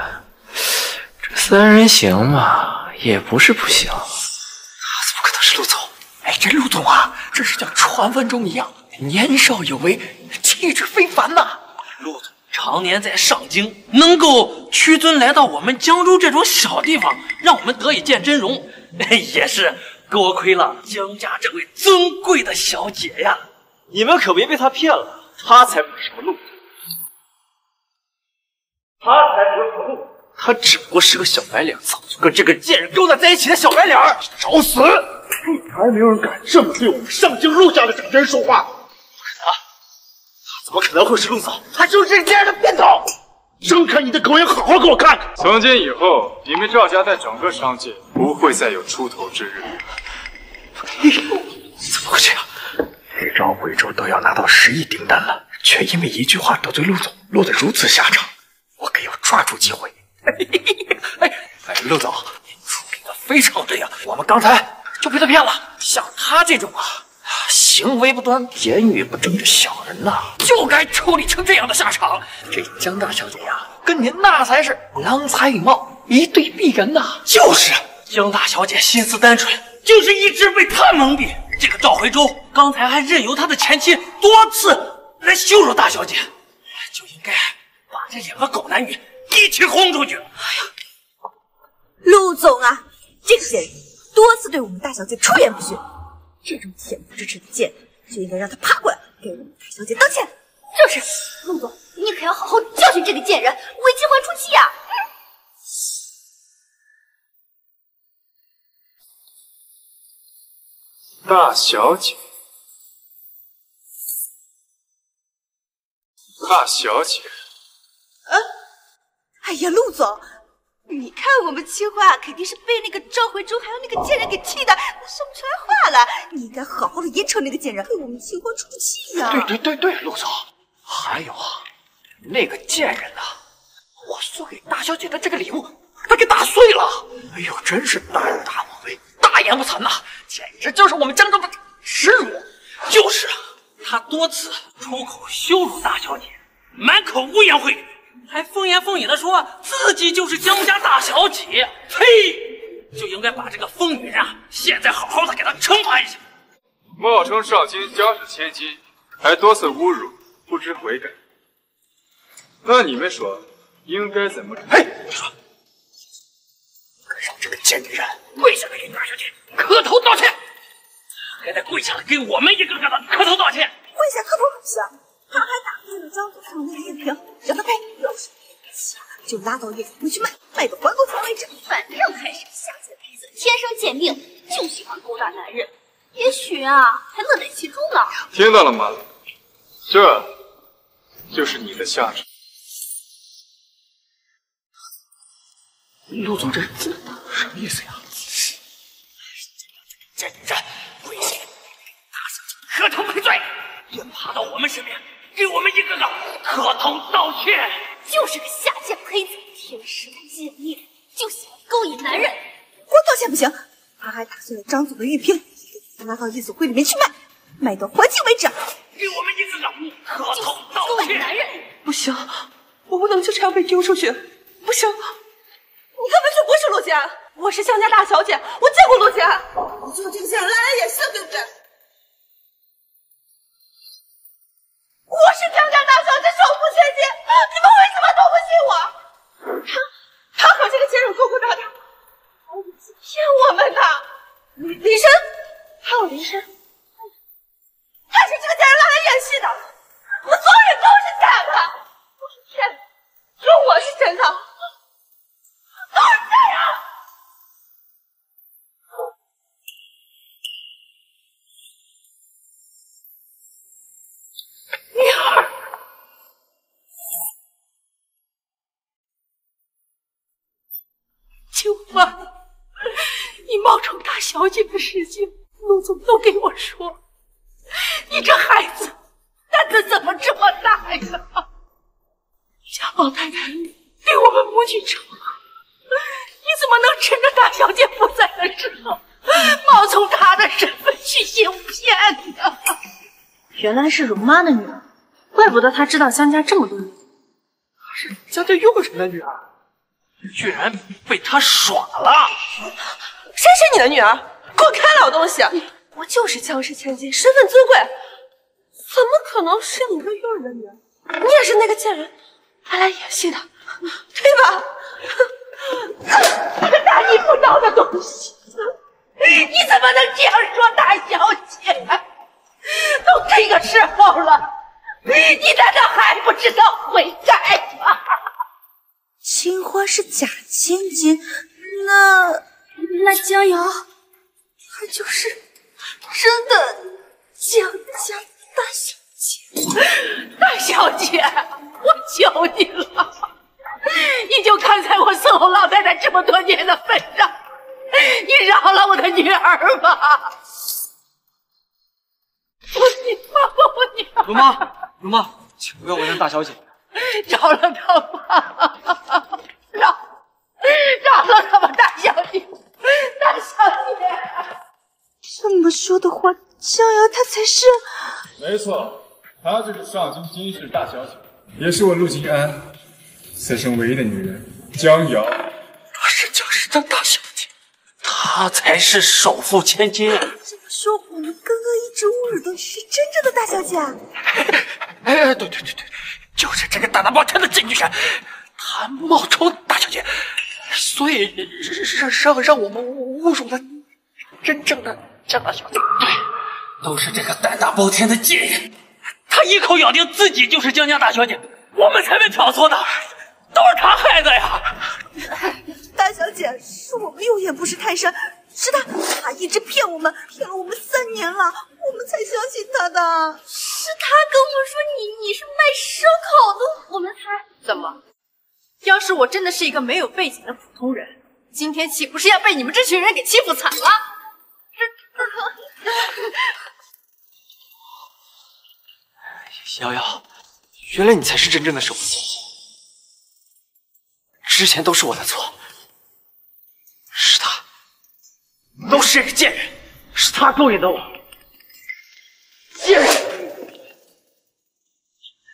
这三人行嘛，也不是不行。他怎么可能是陆总？哎，这陆总啊，真是像传闻中一样，年少有为，气质非凡呐。陆总常年在上京，能够屈尊来到我们江州这种小地方，让我们得以见真容，*laughs* 也是多亏了江家这位尊贵的小姐呀。你们可别被他骗了，他才不是什么陆总，他才不是陆总，他只不过是个小白脸，早就跟这个贱人勾搭在一起的小白脸，找死！还没有人敢这么对我们上京陆家的长针说话。怎么可能会是陆总？他就是这个贱人的姘头！睁开你的狗眼，好好给我看看！从今以后，你们赵家在整个商界不会再有出头之日。怎么会这样？这赵贵州都要拿到十亿订单了，却因为一句话得罪陆总，落得如此下场。我可要抓住机会！哎哎，陆总，您处理的非常对呀，我们刚才就被他骗了。像他这种啊，行为不端、言语不正的小人呐、就该处理成这样的下场。这江大小姐呀、跟您那才是郎才女貌，一对璧人呐、就是江大小姐心思单纯，就是一直被他蒙蔽。这个赵回州刚才还任由他的前妻多次来羞辱大小姐，就应该把这两个狗男女一起轰出去。哎呀陆总啊，这个贱人多次对我们大小姐出言不逊，这种恬不知耻的贱人就应该让他趴过来给我们大小姐道歉。就是，陆总，你可要好好教训这个贱人，为妻还出气呀、大小姐，大小姐，哎呀，陆总，你看我们清华肯定是被那个赵回忠还有那个贱人给气的说不出来话了。你应该好好的严惩那个贱人，为我们清华出出气呀、对对对对，陆总，还有啊，那个贱人呐、我送给大小姐的这个礼物，他给打碎了。哎呦，真是胆大妄为，大言不惭呐、简直就是我们江州的耻辱。就是啊，他多次出口羞辱大小姐，满口污言秽语，还风言风语的说自己就是江家大小姐。呸！就应该把这个疯女人啊，现在好好的给她惩罚一下。冒充少卿家世千金，还多次侮辱，不知悔改。那你们说应该怎么？嘿，你说，让这个贱女人跪下来给大小姐磕头道歉。还得跪下来给我们一个个的磕头道歉。跪下磕头不行，他还打碎了张总上的月饼，让他赔。要是赔不起就拉到夜总会去卖，卖到还够钱为止。反正还是个下贱胚子，天生贱命，就喜欢勾搭男人。也许啊，还乐在其中呢。听到了吗？这就是你的下场。陆总这这什么意思呀？贱女人，跪下，大小姐磕头赔罪，别爬到我们身边，给我们一个个磕头道歉。就是个下贱胚子，天生贱命，就喜欢勾引男人。光道歉不行，他还打碎了张总的玉瓶，他拉到夜总会里面去卖，卖到还清为止。给我们一个个磕头道歉勾引歉。男人，不行，我不能就这样被丢出去，不行。你根本就不是陆家，我是向家大小姐，我见过陆家。你就是这个贱人来来也是，对不对？我是江家大小姐首富千金，你们为什么都不信我？他他和这个贱人勾勾搭搭，骗我们的。林林深，还有林深，他是这个贱人拉来演戏的，我们所有人都是假的，都是骗子，只有我是真的，大小姐的事情，陆总都给我说。你这孩子胆子怎么这么大呀？家宝太太对我们母女成好，你怎么能趁着大小姐不在的时候，冒充她的身份去行骗呢？原来是容妈的女儿，怪不得她知道江家这么多年。江家又是男女儿，居然被她耍了！谁是你的女儿？给我开老东西！我就是江氏千金，身份尊贵，怎么可能是你个佣人的女儿？你也是那个贱人还来演戏的，对吧？大逆不道的东西！你怎么能这样说大小姐？都这个时候了，你难道还不知道悔改吗？青花是假千金，那那江瑶，她就是真的江家大小姐。大小姐，我求你了，你就看在我伺候老太太这么多年的份上，你饶了我的女儿吧。我你妈，我你容妈，容妈，请不要为难大小姐。饶了他吧，饶饶了他吧，大小姐，大小姐。这么说的话，江瑶她才是……没错，她就是上京金氏大小姐，也是我陆金安此生唯一的女人江瑶。她是江氏的大小姐，她才是首富千金。这么说，我们刚刚一直侮辱的是真正的大小姐？*laughs* 哎，对对对对。就是这个大大包天的贱女人，她冒充大小姐，所以让让让我们侮辱了真正的江大小姐。对，都是这个胆大包天的贱人，她一口咬定自己就是江家大小姐，我们才被挑唆的，都是她害的呀！*laughs* 大小姐，是我们有眼不识泰山，是他，他一直骗我们，骗了我们三年了，我们才相信他的。是他跟我说你你是卖烧烤的，我们才怎么？要是我真的是一个没有背景的普通人，今天岂不是要被你们这群人给欺负惨了？瑶瑶，原来你才是真正的首富之前都是我的错，是他，都是这个贱人，是他勾引的我，贱人，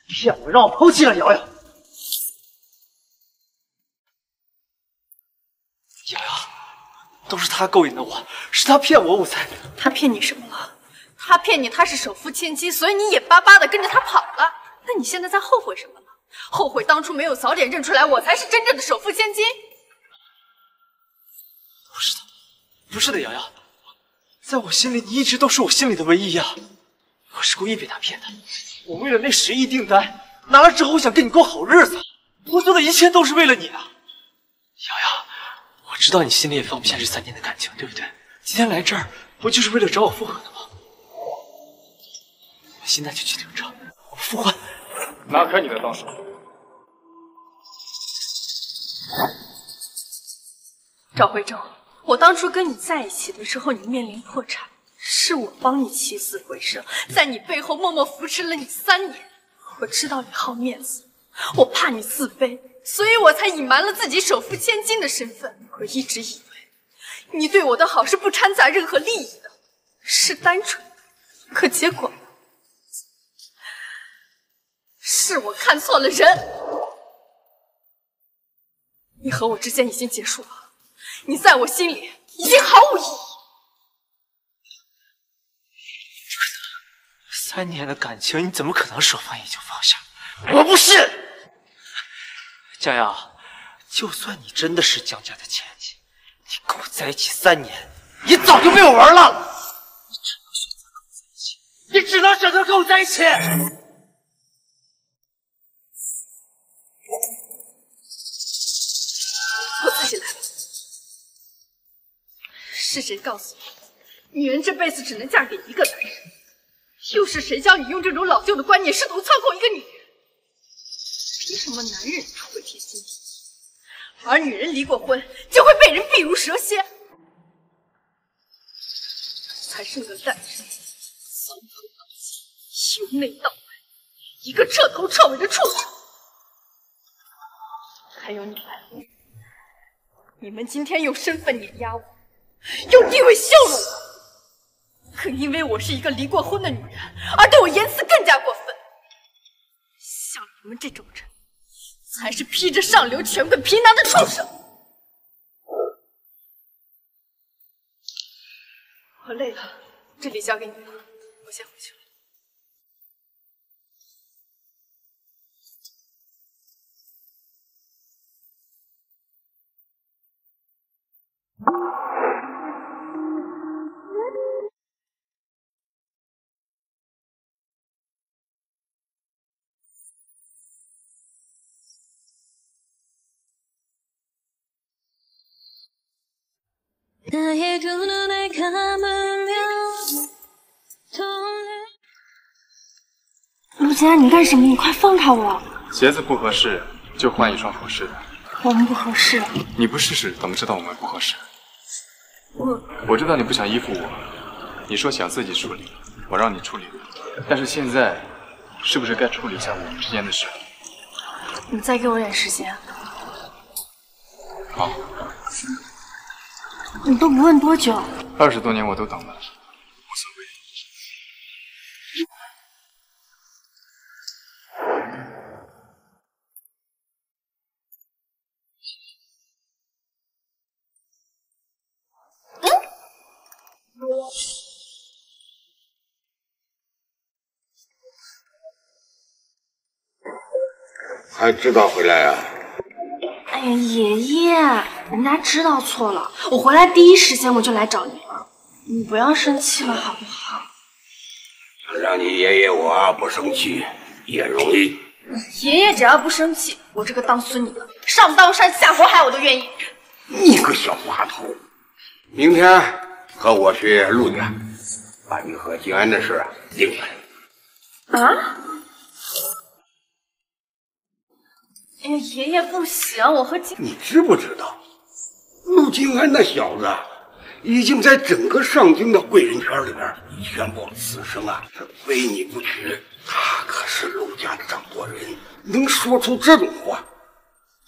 骗我让我抛弃了瑶瑶，瑶都是他勾引的我，是他骗我，我才他骗你什么了？他骗你他是首富千金，所以你眼巴巴的跟着他跑了。那你现在在后悔什么呢？后悔当初没有早点认出来我才是真正的首富千金？不是的，不是的，瑶瑶，在我心里你一直都是我心里的唯一呀。我是故意被他骗的，我为了那十亿订单拿了之后想跟你过好日子，我做的一切都是为了你啊。我知道你心里也放不下这三年的感情，对不对？今天来这儿不就是为了找我复合的吗？我现在就去领证，我们复婚。拿开你的脏手！赵慧正，我当初跟你在一起的时候，你面临破产，是我帮你起死回生，在你背后默默扶持了你三年。我知道你好面子，我怕你自卑，所以我才隐瞒了自己首富千金的身份。我一直以为你对我的好是不掺杂任何利益的，是单纯的，可结果……是我看错了人，你和我之间已经结束了，你在我心里已经毫无意义。三年的感情，你怎么可能说放也就放下？我不信。江瑶，就算你真的是江家的千金，你跟我在一起三年，你早就被我玩烂了。你只能选择跟我在一起，你只能选择跟我在一起。我自己来吧。是谁告诉你，女人这辈子只能嫁给一个男人？又是谁教你用这种老旧的观念试图操控一个女人？凭什么男人会贴心，而女人离过婚就会被人避如蛇蝎？才是个烂人，从头到尾，由内到外，一个彻头彻尾的畜生。还有你们，你们今天用身份碾压我，用地位羞辱我，可因为我是一个离过婚的女人，而对我言辞更加过分。像你们这种人，才是披着上流权贵皮囊的畜生。我累了，这里交给你了，我先回去了。陆佳，你干什么？你快放开我！鞋子不合适，就换一双合适的。我们不合适。你不试试怎么知道我们不合适？我我知道你不想依附我，你说想自己处理，我让你处理。但是现在，是不是该处理一下我们之间的事？你再给我点时间。好，你都不问多久？二十多年我都等了。无所谓还知道回来啊？哎呀，爷爷，人家知道错了。我回来第一时间我就来找您了，你不要生气了好不好？让你爷爷我不生气也容易。爷爷只要不生气，我这个当孙女的上刀山下火海我都愿意。你个小滑头！明天和我去陆家，把你和静安的事定下来。啊？哎呀，爷爷不行，我和金……你知不知道，陆金安那小子已经在整个上京的贵人圈里边宣布此生啊是非你不娶。他可是陆家的掌舵人，能说出这种话，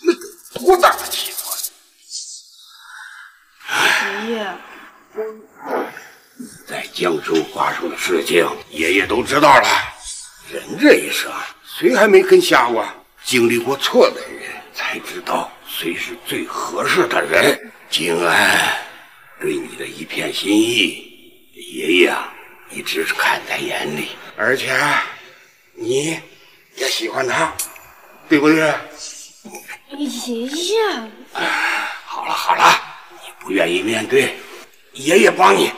那得多大的气魄！爷爷，我在江州发生的事情，爷爷都知道了。人这一生，谁还没跟瞎过？经历过错的人才知道谁是最合适的人。静安对你的一片心意，爷爷啊一直是看在眼里，而且你也喜欢他，对不对？爷爷，好了好了，你不愿意面对，爷爷帮你。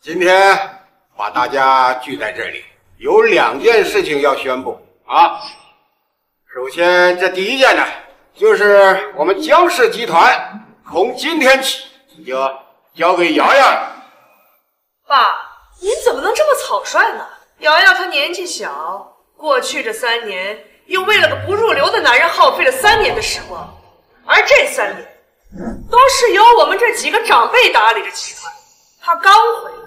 今天把大家聚在这里，有两件事情要宣布啊。首先，这第一件呢，就是我们江氏集团从今天起就交给瑶瑶了。爸，您怎么能这么草率呢？瑶瑶她年纪小，过去这三年又为了个不入流的男人耗费了三年的时光，而这三年都是由我们这几个长辈打理着集团。她刚回来，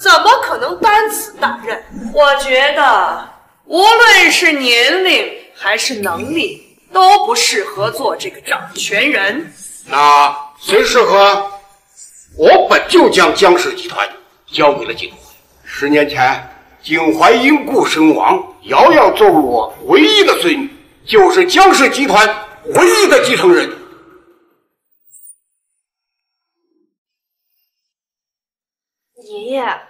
怎么可能担此大任？我觉得，无论是年龄还是能力，都不适合做这个掌权人。那谁适合？我本就将江氏集团交给了景怀。十年前，景怀因故身亡，瑶瑶作为我唯一的孙女，就是江氏集团唯一的继承人。爷爷，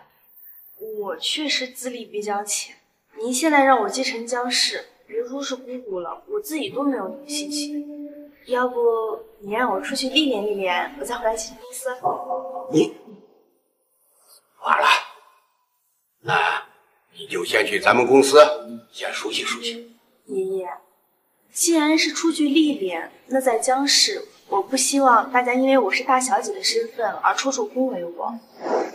我确实资历比较浅，您现在让我继承江氏，别说是姑姑了，我自己都没有那个心。要不你让我出去历练历练，我再回来继承公司。你完了，那你就先去咱们公司先熟悉熟悉。爷爷，既然是出去历练，那在江氏，我不希望大家因为我是大小姐的身份而处处恭维我，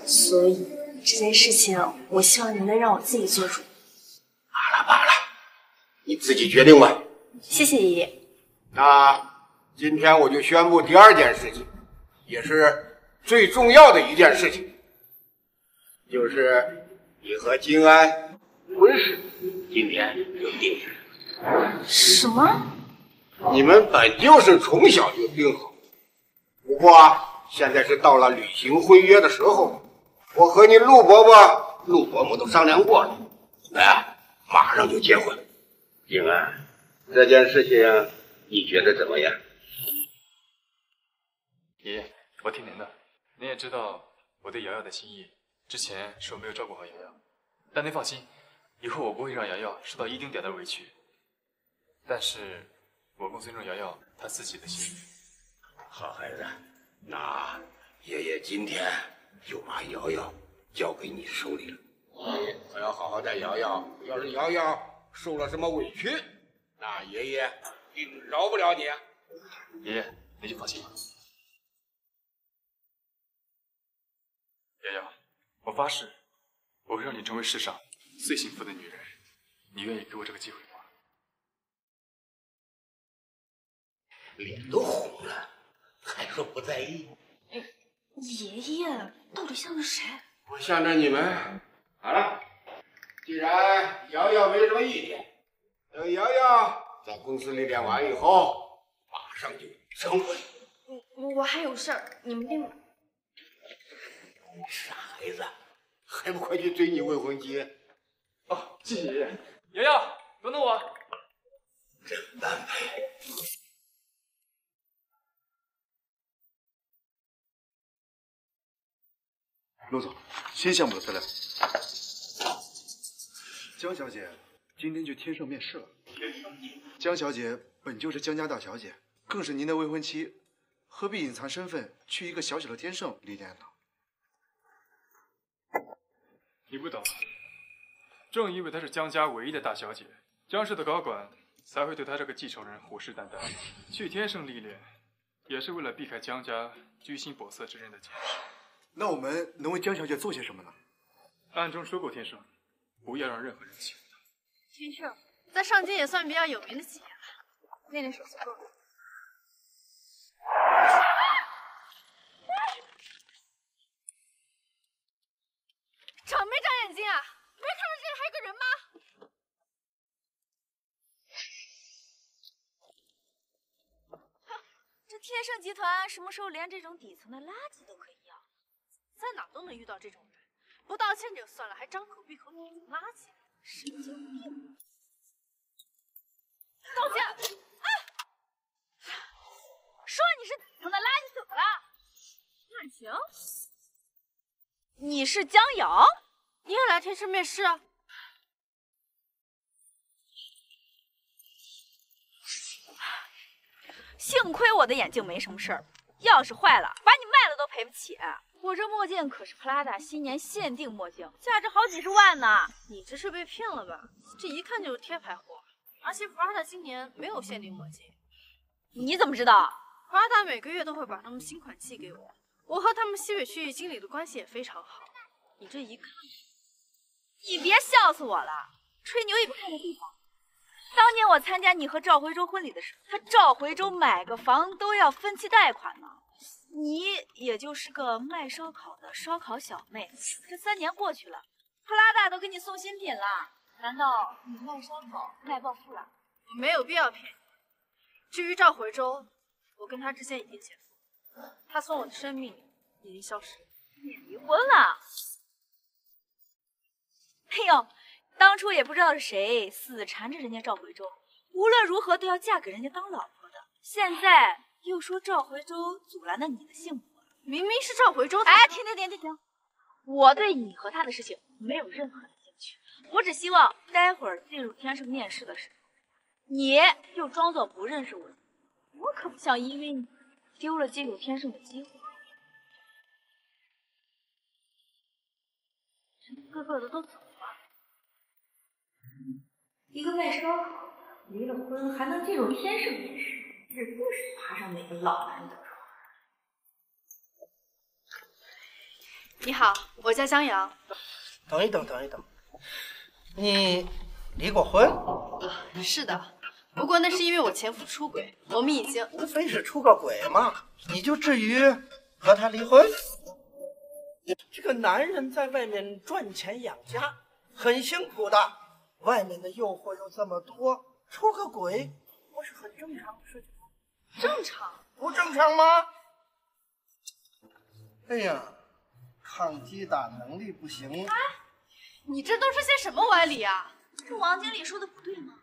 所以这件事情，我希望您能让我自己做主。罢了罢了，你自己决定吧。谢谢爷爷。那今天我就宣布第二件事情，也是最重要的一件事情，就是你和金安婚事今天就定下来。什么？你们本就是从小就定好，不过啊现在是到了履行婚约的时候。我和你陆伯伯、陆伯母都商量过了，哎，马上就结婚。金安，这件事情你觉得怎么样？爷爷，我听您的。您也知道我对瑶瑶的心意，之前是我没有照顾好瑶瑶，但您放心，以后我不会让瑶瑶受到一丁点的委屈。但是，我更尊重瑶瑶她自己的心意。好孩子，那爷爷今天就把瑶瑶交给你手里了。你可要好好待瑶瑶，要是瑶瑶受了什么委屈，那爷爷定饶不了你。爷爷，你就放心吧。瑶瑶，我发誓，我会让你成为世上最幸福的女人。你愿意给我这个机会吗？脸都红了，还说不在意？爷爷到底像是谁？我向着你们。好了，既然瑶瑶没什么意见，等瑶瑶在公司里练完以后，马上就成婚。我我还有事儿，你们定吧。傻孩子，还不快去追你未婚妻？哦，谢谢爷爷。瑶瑶，等等我。真般配。陆总，新项目的资料。江小姐今天去天盛面试了。江小姐本就是江家大小姐，更是您的未婚妻，何必隐藏身份去一个小小的天盛历练呢？你不懂，正因为她是江家唯一的大小姐，江氏的高管才会对她这个继承人虎视眈眈。去天盛历练，也是为了避开江家居心叵测之人的监视。那我们能为江小姐做些什么呢？暗中收购天盛，不要让任何人欺负她。天盛在上京也算比较有名的企业了，练练手就够了。长没长眼睛啊？没看到这里还有个人吗？这天盛集团什么时候连这种底层的垃圾都可以要？在哪都能遇到这种人，不道歉就算了，还张口闭口底层垃圾，神经病！道歉！啊！说你是底层的垃圾怎么了？感情？你是江瑶？你也来天盛面试？幸亏我的眼镜没什么事儿，要是坏了，把你卖了都赔不起。我这墨镜可是 Prada 新年限定墨镜，价值好几十万呢。你这是被骗了吧？这一看就是贴牌货，而且 Prada 今年没有限定墨镜。你怎么知道？Prada 每个月都会把他们新款寄给我，我和他们西北区域经理的关系也非常好。你这一看，你别笑死我了，吹牛也不看个地方。当年我参加你和赵回州婚礼的时候，他赵回州买个房都要分期贷款呢。你也就是个卖烧烤的烧烤小妹，这三年过去了，普拉达都给你送新品了，难道你卖烧烤卖暴富了？我没有必要骗你。至于赵回州，我跟他之间已经结束，他送我的生命已经消失了。你离婚了？哎呦，当初也不知道是谁死缠着人家赵回州，无论如何都要嫁给人家当老婆的，现在。又说赵回州阻拦了你的幸福，明明是赵回州。哎，停停停停停！我对你和他的事情没有任何的兴趣，我只希望待会儿进入天盛面试的时候，你就装作不认识我。我可不想因为你丢了进入天盛的机会。一个个的都走了，一个卖烧烤离了婚还能进入天盛面试。这不是爬上哪个老男人的床。你好，我叫江瑶。等一等，等一等，你离过婚？是的，不过那是因为我前夫出轨，我们已经……无非是出个轨嘛，你就至于和他离婚？这个男人在外面赚钱养家，很辛苦的，外面的诱惑又这么多，出个轨不是很正常的事情。正常不正常吗？哎呀，抗击打能力不行。哎，你这都是些什么歪理啊？这王经理说的不对吗？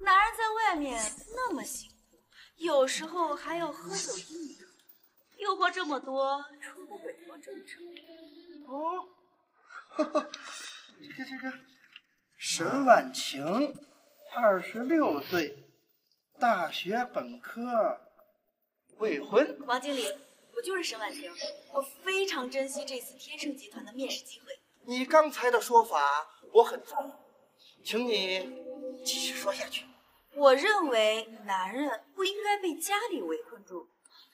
男人在外面那么辛苦，有时候还要喝酒应酬，诱惑这么多，出个轨多正常。哦，呵 *laughs* 呵，这个这个，沈婉晴，二十六岁。大学本科，未婚。王经理，我就是沈婉婷，我非常珍惜这次天盛集团的面试机会。你刚才的说法我很赞同，请你继续说下去。我认为男人不应该被家里围困住，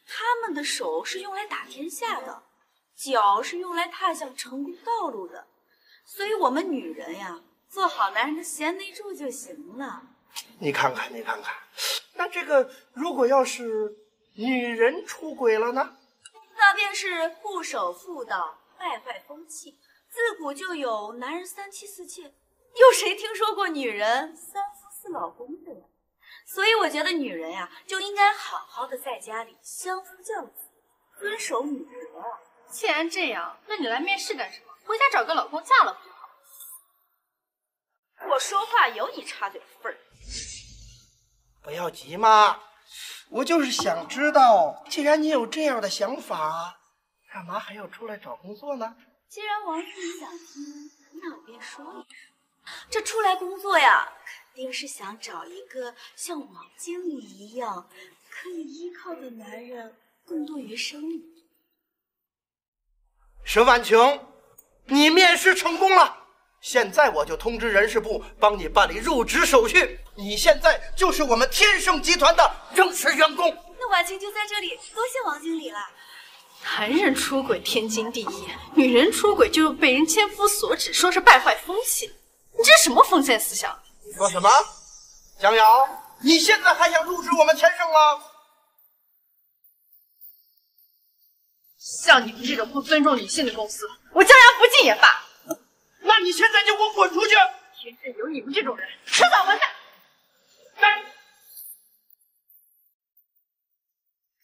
他们的手是用来打天下的，脚是用来踏向成功道路的。所以，我们女人呀，做好男人的贤内助就行了。你看看，你看看，那这个如果要是女人出轨了呢？那便是不守妇道，败坏风气。自古就有男人三妻四妾，有谁听说过女人三夫四老公的呀？所以我觉得女人呀，就应该好好的在家里相夫教子，遵守女德。既然这样，那你来面试干什么？回家找个老公嫁了不就好？我说话有你插嘴的份儿。不要急嘛，我就是想知道，既然你有这样的想法，干嘛还要出来找工作呢？既然王经理想听，那我便说一说。这出来工作呀，肯定是想找一个像王经理一样可以依靠的男人，共度余生。沈婉晴，你面试成功了，现在我就通知人事部帮你办理入职手续。你现在就是我们天盛集团的正式员工。那婉晴就在这里，多谢王经理了。男人出轨天经地义，女人出轨就被人千夫所指，说是败坏风气。你这什么封建思想？你说什么？江瑶，你现在还想入职我们天盛吗？像你们这种不尊重女性的公司，我江瑶不进也罢。那你现在就给我滚出去！天盛有你们这种人，迟早完蛋。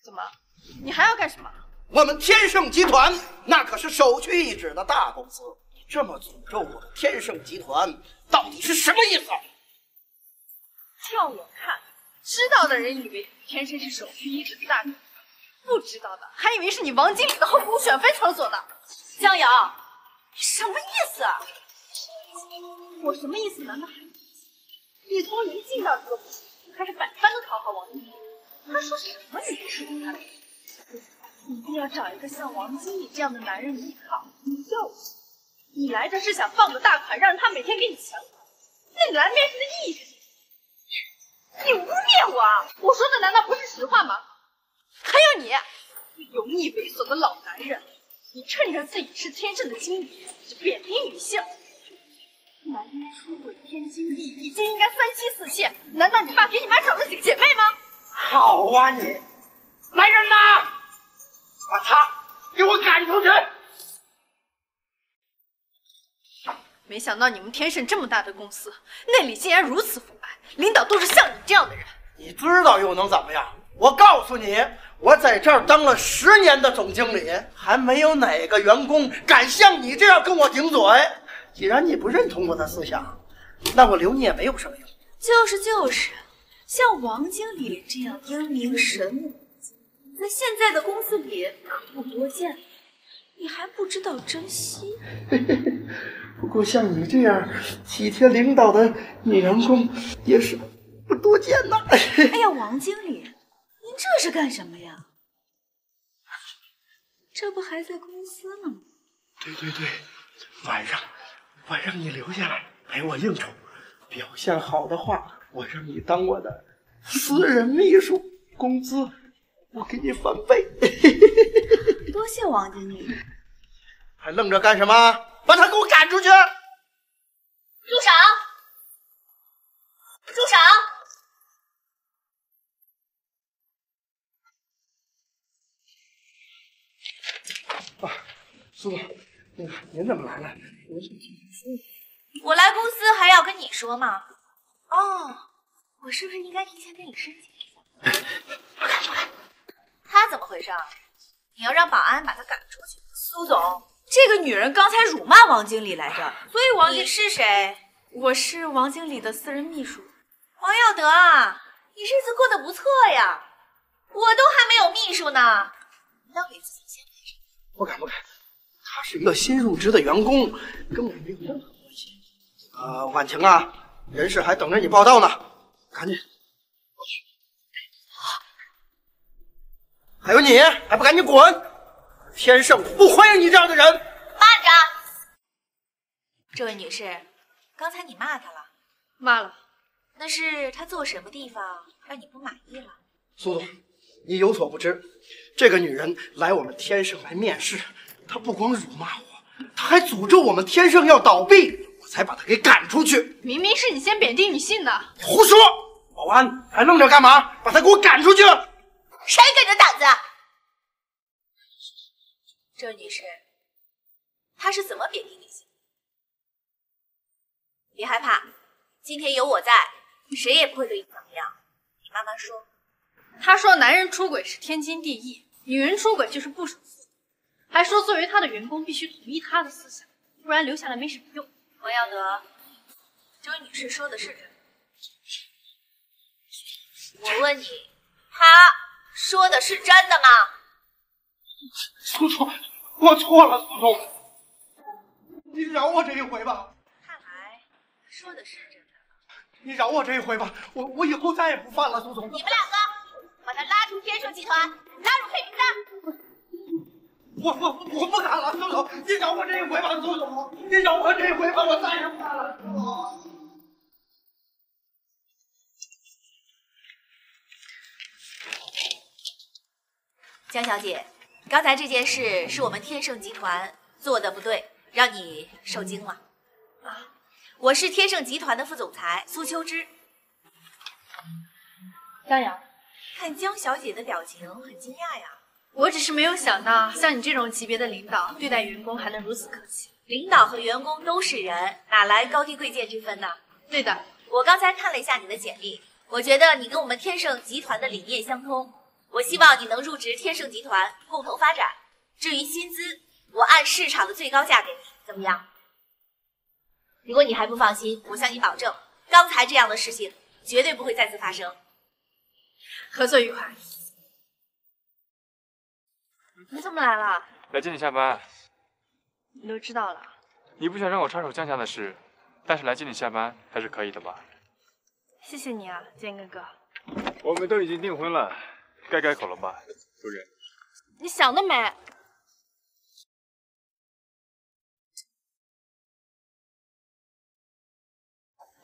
怎么？你还要干什么？我们天盛集团那可是首屈一指的大公司，你这么诅咒我的天盛集团，到底是什么意思？叫我看，知道的人以为天盛是首屈一指的大公司，不知道的还以为是你王经理的后宫选妃创作的。江瑶，你什么意思？啊？我什么意思？难道还你从一进到这个公司，开始百般的讨好王经理？他说什么你都顺他的。一定要找一个像王经理这样的男人依靠。你要你来这是想放个大款，让他每天给你钱那你来面试的意义是什么？你污蔑我啊！我说的难道不是实话吗？还有你，油腻猥琐的老男人，你趁着自己是天盛的经理就贬低女性。男人出轨天经地义，就应该三妻四妾。难道你爸给你妈找了几个姐妹吗？好啊你！来人呐，把他给我赶出去！没想到你们天盛这么大的公司，内里竟然如此腐败，领导都是像你这样的人。你知道又能怎么样？我告诉你，我在这儿当了十年的总经理，还没有哪个员工敢像你这样跟我顶嘴。既然你不认同我的思想，那我留你也没有什么用。就是就是，像王经理这样英明神武，在现在的公司里可不多见。你还不知道珍惜。*laughs* 不过像你这样体贴领导的女员工也是不多见呐。*laughs* 哎呀，王经理，您这是干什么呀？这不还在公司呢吗？对对对，晚上我让你留下来陪我应酬，表现好的话，我让你当我的私人秘书，工资我给你翻倍。多谢王经理，还愣着干什么？把他给我赶出去！住手！住手！啊，苏总，那个您怎么来了？我来公司还要跟你说吗？哦，我是不是应该提前跟你申请一下？不敢不敢。他怎么回事？你要让保安把他赶出去。苏总，这个女人刚才辱骂王经理来着，所以王你是谁？我是王经理的私人秘书，王耀德啊，你日子过得不错呀，我都还没有秘书呢，你要给自己先配上。不敢不敢，他是一个新入职的员工，跟我没有任何关系。呃，婉晴啊，人事还等着你报道呢，赶紧过去。还有你，还不赶紧滚！天盛不欢迎你这样的人。慢着，这位女士，刚才你骂他了？骂了。那是他做什么地方让你不满意了？苏总，你有所不知，这个女人来我们天盛来面试，她不光辱骂我，他还诅咒我们天盛要倒闭，我才把他给赶出去。明明是你先贬低女性的，胡说！保安还愣着干嘛？把他给我赶出去！谁给的胆子？这位女士，她是怎么贬低女性？别害怕，今天有我在，谁也不会对你怎么样。你慢慢说。他说男人出轨是天经地义，女人出轨就是不守妇道，还说作为他的员工必须同意他的思想，不然留下来没什么用。王耀德，这位女士说的是真的。我问你，她说的是真的吗？苏总，我错了，苏总，你饶我这一回吧。看来说的是真的。你饶我这一回吧，我我以后再也不犯了，苏总。你们两个把他拉出天盛集团，拉入黑名单。我我我不敢了，苏总，你饶我这一回吧，苏总，你饶我这一回吧，我再也不敢了，苏总。江小姐，刚才这件事是我们天盛集团做的不对，让你受惊了。啊，我是天盛集团的副总裁苏秋之。江阳，看江小姐的表情很惊讶呀。我只是没有想到，像你这种级别的领导，对待员工还能如此客气。领导和员工都是人，哪来高低贵贱之分呢？对的，我刚才看了一下你的简历，我觉得你跟我们天盛集团的理念相通。我希望你能入职天盛集团，共同发展。至于薪资，我按市场的最高价给你，怎么样？如果你还不放心，我向你保证，刚才这样的事情绝对不会再次发生。合作愉快。你怎么来了？来接你下班。你都知道了。你不想让我插手江家的事，但是来接你下班还是可以的吧？谢谢你啊，建哥哥。我们都已经订婚了。该改口了吧，夫人？你想得美！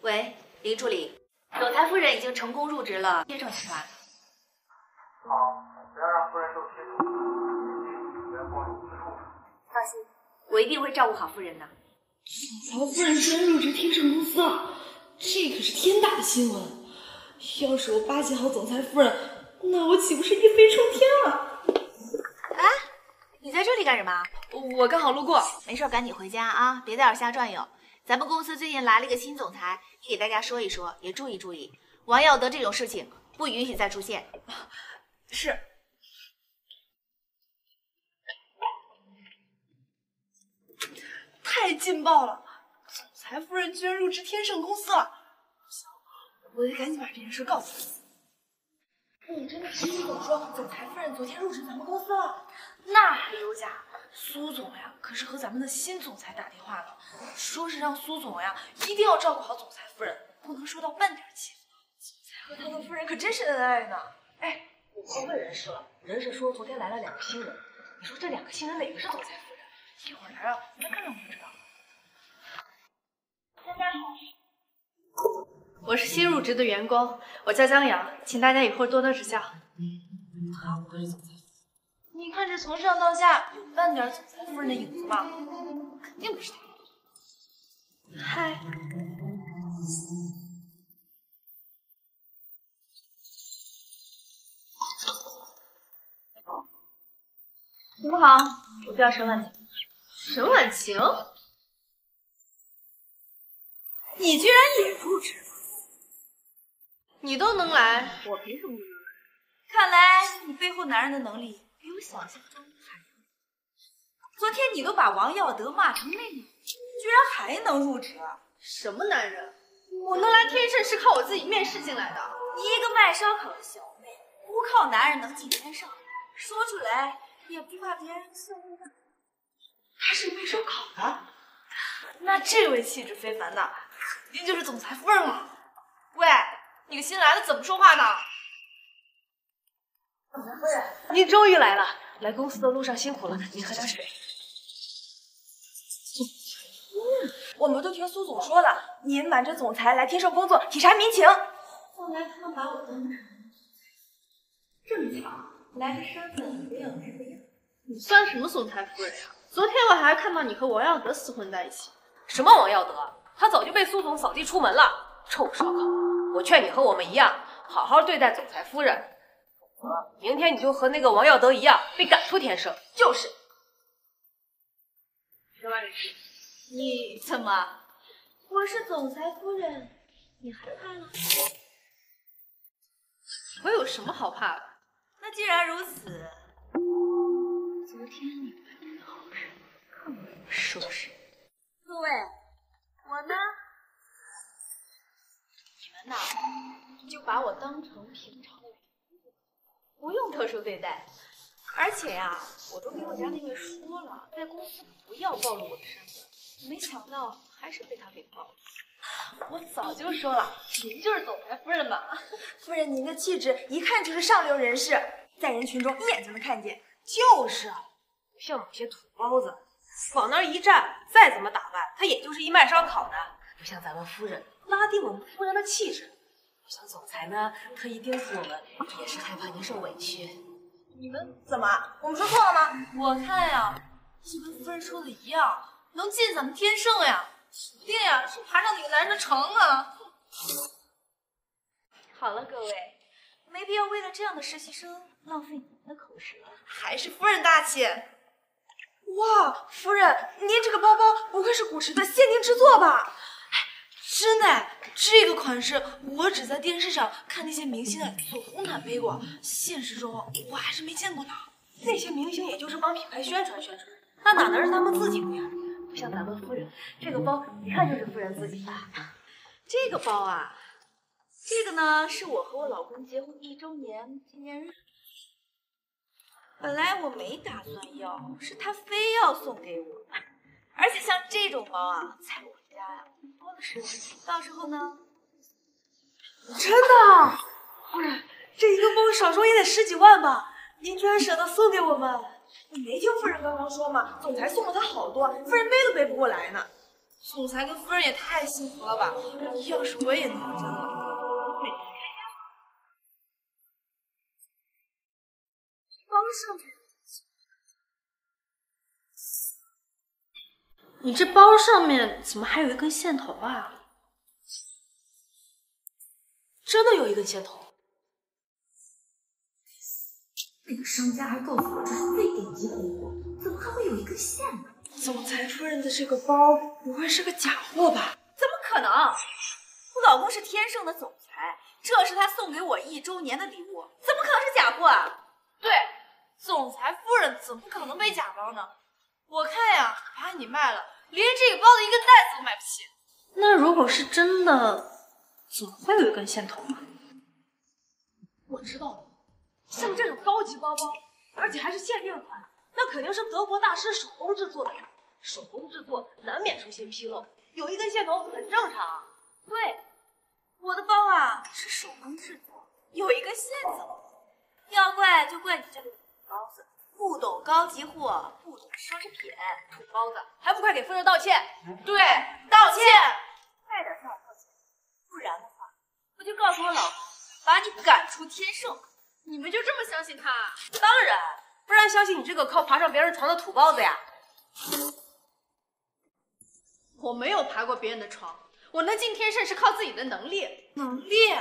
喂，林助理，总裁夫人已经成功入职了天盛集团。好，不要让夫人受。放心，我一定会照顾好夫人的。总裁夫人居然入职天盛公司了，这可是天大的新闻！要是我巴结好总裁夫人，那我岂不是一飞冲天了？哎，你在这里干什么？我刚好路过，没事赶紧回家啊，别在这瞎转悠。咱们公司最近来了一个新总裁，你给大家说一说，也注意注意，王耀德这种事情不允许再出现。*laughs* 是。太劲爆了！总裁夫人居然入职天盛公司了，我得赶紧把这件事告诉他。你真的听苏总说，总裁夫人昨天入职咱们公司了？那还有假？苏总呀，可是和咱们的新总裁打电话呢，说是让苏总呀一定要照顾好总裁夫人，不能受到半点欺负。总裁和他的夫人可真是恩爱呢。哎，我问人事了，人事说昨天来了两个新人，你说这两个新人哪个是总裁夫人？一会儿来了，再看看就知道。大家好。我是新入职的员工，我叫江阳，请大家以后多多指教。他不会是总裁？你看这从上到下有半点总裁夫人的影子吗？肯定不是他。嗨，你们好，我叫沈婉晴。沈婉晴，你居然也入职了？你都能来，我凭什么不能来？看来你背后男人的能力比我想象中还要。昨天你都把王耀德骂成那样，居然还能入职？什么男人？我能来天盛是靠我自己面试进来的。你一个卖烧烤的小妹，不靠男人能进天盛，说出来也不怕别人笑话。还是卖烧烤的？那这位气质非凡的，肯定就是总裁夫人了。喂，你个新来的怎么说话呢？总裁夫人，您终于来了。来公司的路上辛苦了，您喝点水。总裁夫人，我们都听苏总说了，您瞒着总裁来天盛工作，体察民情。后来他们把我当成这么巧，来个身份不要这个样。你算什么总裁夫人呀？昨天我还看到你和王耀德厮混在一起。什么王耀德？他早就被苏总扫地出门了。臭烧烤！我劝你和我们一样，好好对待总裁夫人，否则明天你就和那个王耀德一样被赶出天盛。就是。你怎么？我是总裁夫人，你害怕了？我有什么好怕的？那既然如此，昨天你收拾你。各位，我呢？你们呐，就把我当成平常的人，不用特殊对待。而且呀，我都给我家那位说了，在公司不要暴露我的身份。没想到还是被他给暴露了。我早就说了，您就是总裁夫人嘛。夫人，您的气质一看就是上流人士，在人群中一眼就能看见。就是，不像某些土包子，往那儿一站，再怎么打扮，他也就是一卖烧烤的。不像咱们夫人，拉低我们夫人的气质。不像总裁呢，特意叮嘱我们，也是害怕您受委屈。你们怎么？我们说错了吗？我看呀，就跟夫人说的一样，能进咱们天盛呀，指不定呀是爬上哪个男人的床啊。好了，各位，没必要为了这样的实习生浪费你们的口舌。还是夫人大气。哇，夫人，您这个包包不会是古驰的限定之作吧？真的，这个款式我只在电视上看那些明星啊走红毯背过，现实中我还是没见过呢。那些明星也就是帮品牌宣传宣传，那哪能是他们自己的呀？不像咱们夫人，这个包一看就是夫人自己的。这个包啊，这个呢是我和我老公结婚一周年纪念日。本来我没打算要，是他非要送给我，而且像这种包啊，在我家呀。多的是，到时候呢？真的，夫人，这一个包少说也得十几万吧？您居然舍得送给我们？你没听夫人刚刚说吗？总裁送了她好多，夫人背都背不过来呢。总裁跟夫人也太幸福了吧！要是我也能这样，上面。你这包上面怎么还有一根线头啊？真的有一根线头？那个商家还告诉我这是最顶级的货，怎么还会有一根线呢？总裁夫人的这个包不会是个假货吧？怎么可能？我老公是天盛的总裁，这是他送给我一周年的礼物，怎么可能是假货啊？对，总裁夫人怎么可能背假包呢？我看呀，把你卖了。连这个包的一根带子都买不起。那如果是真的，怎么会有一根线头吧？我知道了，像这种高级包包，而且还是限定款，那肯定是德国大师手工制作的呀。手工制作难免出现纰漏，有一根线头很正常。对，我的包啊是手工制作，有一根线头，要怪就怪你这个包子。不懂高级货，不懂奢侈品，土包子，还不快给夫人道歉！对，道歉，快点向我道歉，不然的话，我就告诉我老公，把你赶出天盛。你们就这么相信他？当然，不然相信你这个靠爬上别人床的土包子呀？我没有爬过别人的床，我能进天盛是靠自己的能力。能力？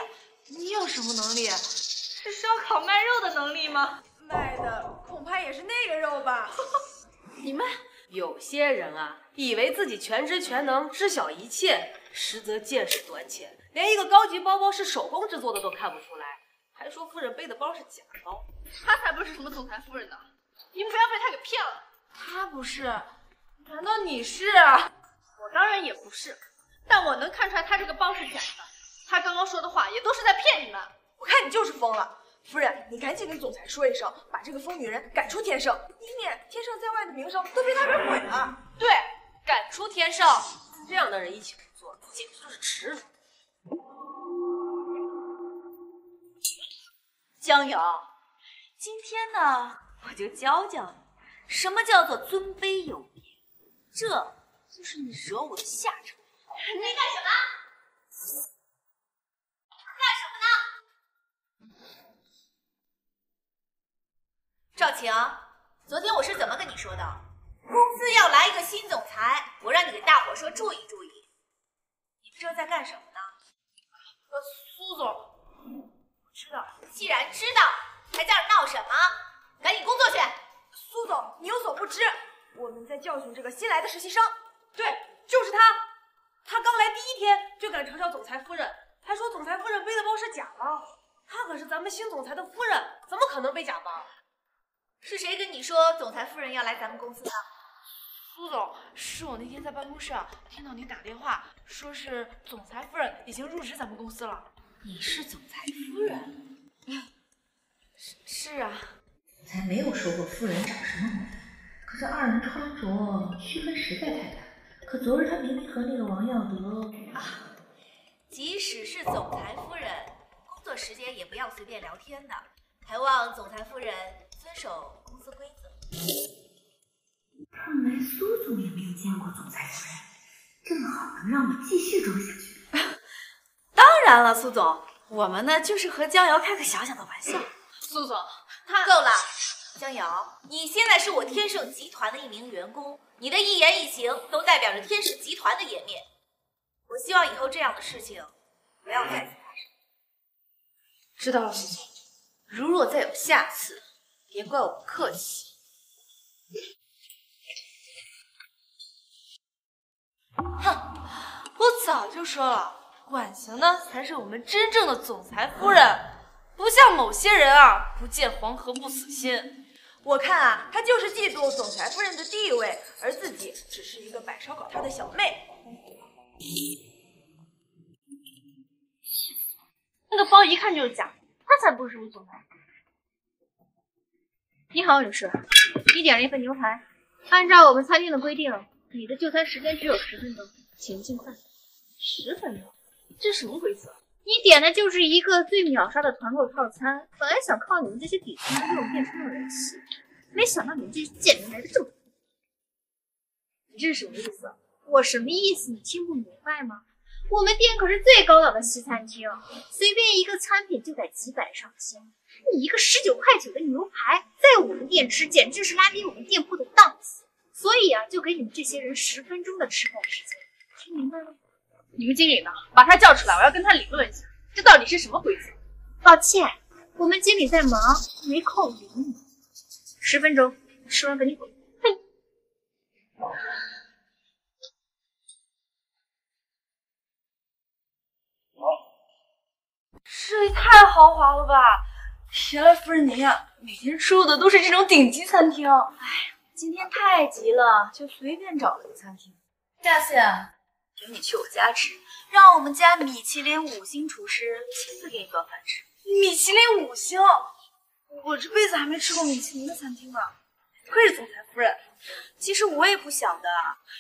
你有什么能力？是烧烤卖肉的能力吗？卖的恐怕也是那个肉吧。*laughs* 你们有些人啊，以为自己全知全能、知晓一切，实则见识短浅，连一个高级包包是手工制作的都看不出来，还说夫人背的包是假包。她才不是什么总裁夫人呢！你们不要被她给骗了。她不是？难道你是？我当然也不是，但我能看出来她这个包是假的。她刚刚说的话也都是在骗你们。我看你就是疯了。夫人，你赶紧跟总裁说一声，把这个疯女人赶出天盛，以免天盛在外的名声都被她给毁了。对，赶出天盛，这样的人一起工作，简直就是耻辱。江瑶，今天呢，我就教教你，什么叫做尊卑有别，这就是你惹我的下场。你干什么？干什么呢？赵晴，昨天我是怎么跟你说的？公司要来一个新总裁，我让你给大伙说注意注意。你们这在干什么呢？呃，苏总，我知道。既然知道，还在这闹什么？赶紧工作去。苏总，你有所不知，我们在教训这个新来的实习生。对，就是他。他刚来第一天就敢嘲笑总裁夫人，还说总裁夫人背的包是假包。他可是咱们新总裁的夫人，怎么可能背假包？是谁跟你说总裁夫人要来咱们公司的？苏总，是我那天在办公室啊，听到您打电话，说是总裁夫人已经入职咱们公司了。你是总裁夫人？是是啊。总裁没有说过夫人长什么模样，可是二人穿着区分实在太大。可昨日他明明和那个王耀德啊，即使是总裁夫人，工作时间也不要随便聊天的，还望总裁夫人遵守公司规则。看来苏总也没有见过总裁夫人，正好能让我继续装下去。当然了，苏总，我们呢就是和江瑶开个小小的玩笑。苏总，他够了，江瑶，你现在是我天盛集团的一名员工，你的一言一行都代表着天盛集团的颜面。我希望以后这样的事情不要再次发生。知道了，苏总。如若再有下次，别怪我不客气。哼，我早就说了，婉晴呢才是我们真正的总裁夫人，不像某些人啊，不见黄河不死心。我看啊，他就是嫉妒总裁夫人的地位，而自己只是一个摆烧烤摊的小妹。那个包一看就是假，他才不是什么总裁。你好，女士，你点了一份牛排，按照我们餐厅的规定，你的就餐时间只有十分钟，请尽快。十分钟？这什么规则？你点的就是一个最秒杀的团购套餐，本来想靠你们这些底层的肉变出人气，没想到你们这些贱人来的这么你这是什么意思？我什么意思？你听不明白吗？我们店可是最高档的西餐厅，随便一个餐品就得几百上千。你一个十九块九的牛排，在我们店吃简直是拉低我们店铺的档次。所以啊，就给你们这些人十分钟的吃饭时间，听明白了吗？你们经理呢？把他叫出来，我要跟他理论一下，这到底是什么规则？抱歉，我们经理在忙，没空理你。十分钟，吃完赶紧走。嘿。这也太豪华了吧！原来夫人您呀，每天住的都是这种顶级餐厅。哎，今天太急了，就随便找了个餐厅。下次呀，请你去我家吃，让我们家米其林五星厨师亲自给你端饭吃。米其林五星，我这辈子还没吃过米其林的餐厅呢。不愧是总裁夫人。其实我也不想的，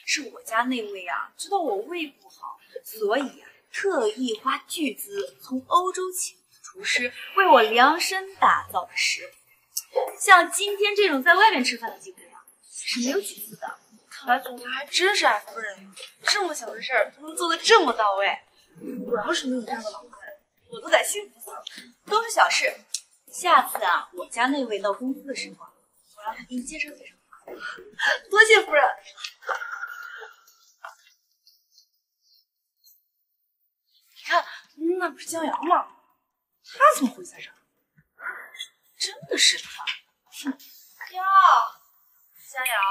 是我家那位啊，知道我胃不好，所以啊。特意花巨资从欧洲请厨师为我量身打造的食谱，像今天这种在外面吃饭的机会啊，是没有几次的。看来总裁还真是爱夫人，这么小的事儿都能做得这么到位。我要是没有这样的老公，我都得幸福死了。都是小事，下次啊，我家那位到公司的时候，我让他给你介绍介绍。多谢夫人。那不是江阳吗？他怎么会在这儿？真的是他！哟，江阳，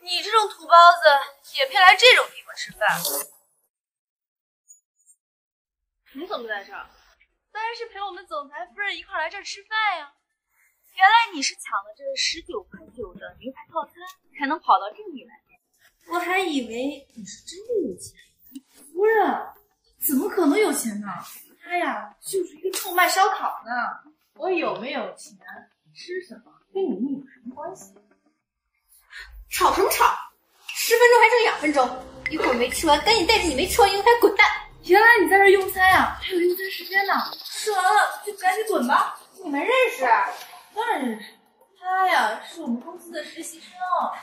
你这种土包子也配来这种地方吃饭？你怎么在这儿？当然是陪我们总裁夫人一块来这儿吃饭呀。原来你是抢了这十九块九的牛排套餐，才能跑到这里来。我还以为你是真的有钱，夫人。怎么可能有钱呢？他呀，就是一个臭卖烧烤的。我有没有钱，吃什么，跟你们有什么关系？吵什么吵？十分钟还剩两分钟，一会儿没吃完，赶紧带着你没吃完牛排滚蛋！原来你在这用餐啊？还有用餐时间呢。吃完了就赶紧滚吧。你们认识？当然认识。他呀，是我们公司的实习生。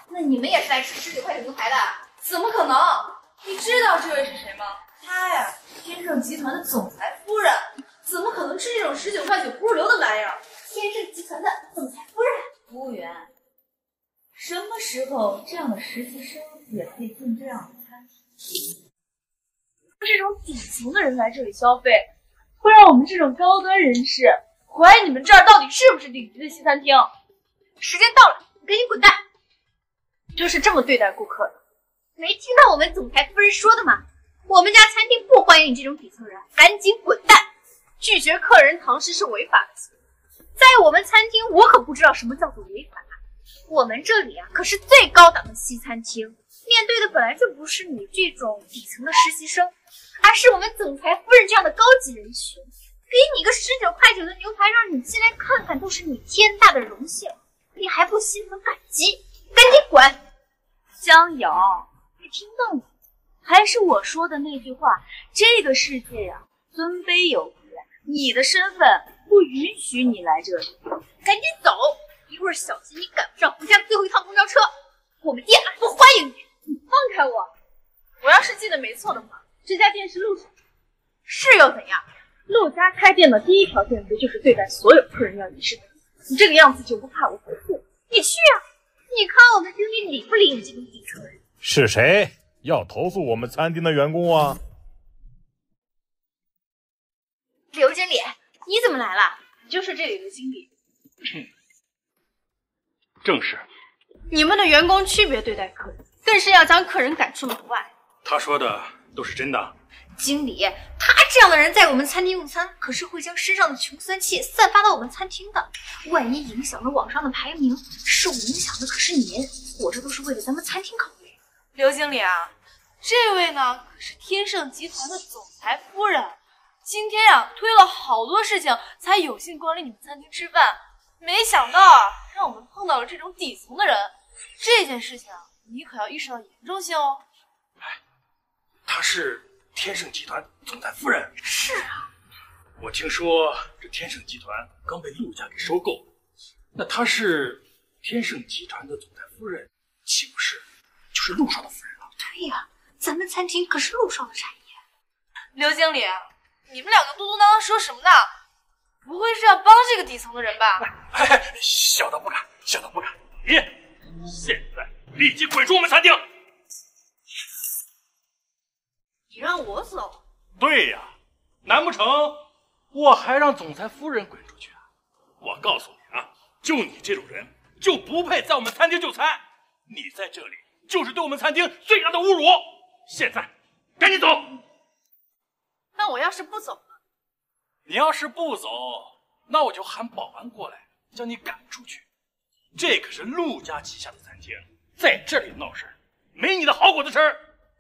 那你们也是来吃十九块九牛排的？怎么可能？你知道这位是谁吗？他呀，天盛集团的总裁夫人，怎么可能吃这种十九块九不入流的玩意儿？天盛集团的总裁夫人，服务员，什么时候这样的实习生也可以进这样的餐厅？这种底层的人来这里消费，会让我们这种高端人士怀疑你们这儿到底是不是顶级的西餐厅。时间到了，赶紧滚蛋！就是这么对待顾客的。没听到我们总裁夫人说的吗？我们家餐厅不欢迎你这种底层人，赶紧滚蛋！拒绝客人堂食是违法的行为，在我们餐厅，我可不知道什么叫做违法。我们这里啊，可是最高档的西餐厅，面对的本来就不是你这种底层的实习生，而是我们总裁夫人这样的高级人群。给你个十九块九的牛排，让你进来看看，都是你天大的荣幸，你还不心存感激？赶紧滚！江瑶，你听到没？还是我说的那句话，这个世界呀，尊卑有别，你的身份不允许你来这里。赶紧走，一会儿小心你赶不上回家的最后一趟公交车。我们店不欢迎你。你放开我！我要是记得没错的话，这家店是陆总，是又怎样？陆家开店的第一条建不就是对待所有客人要以示尊敬？你这个样子就不怕我投诉？你去啊！你看我们经理理不理你这种底层人？是谁要投诉我们餐厅的员工啊？刘经理，你怎么来了？你就是这里的经理。*clears throat* 正是。你们的员工区别对待客人，更是要将客人赶出门外。他说的都是真的。经理，他这样的人在我们餐厅用餐，可是会将身上的穷酸气散发到我们餐厅的。万一影响了网上的排名，受影响的可是您。我这都是为了咱们餐厅考虑。刘经理啊，这位呢可是天盛集团的总裁夫人，今天呀推了好多事情才有幸光临你们餐厅吃饭，没想到啊让我们碰到了这种底层的人。这件事情你可要意识到严重性哦。哎，她是。天盛集团总裁夫人是啊，我听说这天盛集团刚被陆家给收购，那她是天盛集团的总裁夫人，岂不是就是陆少的夫人了？对呀，咱们餐厅可是陆少的产业。刘经理，你们两个嘟嘟囔囔说什么呢？不会是要帮这个底层的人吧？哎，小的不敢，小的不敢。你现在立即滚出我们餐厅！你让我走？对呀，难不成我还让总裁夫人滚出去啊？我告诉你啊，就你这种人就不配在我们餐厅就餐，你在这里就是对我们餐厅最大的侮辱。现在赶紧走！那我要是不走呢？你要是不走，那我就喊保安过来将你赶出去。这可是陆家旗下的餐厅，在这里闹事没你的好果子吃。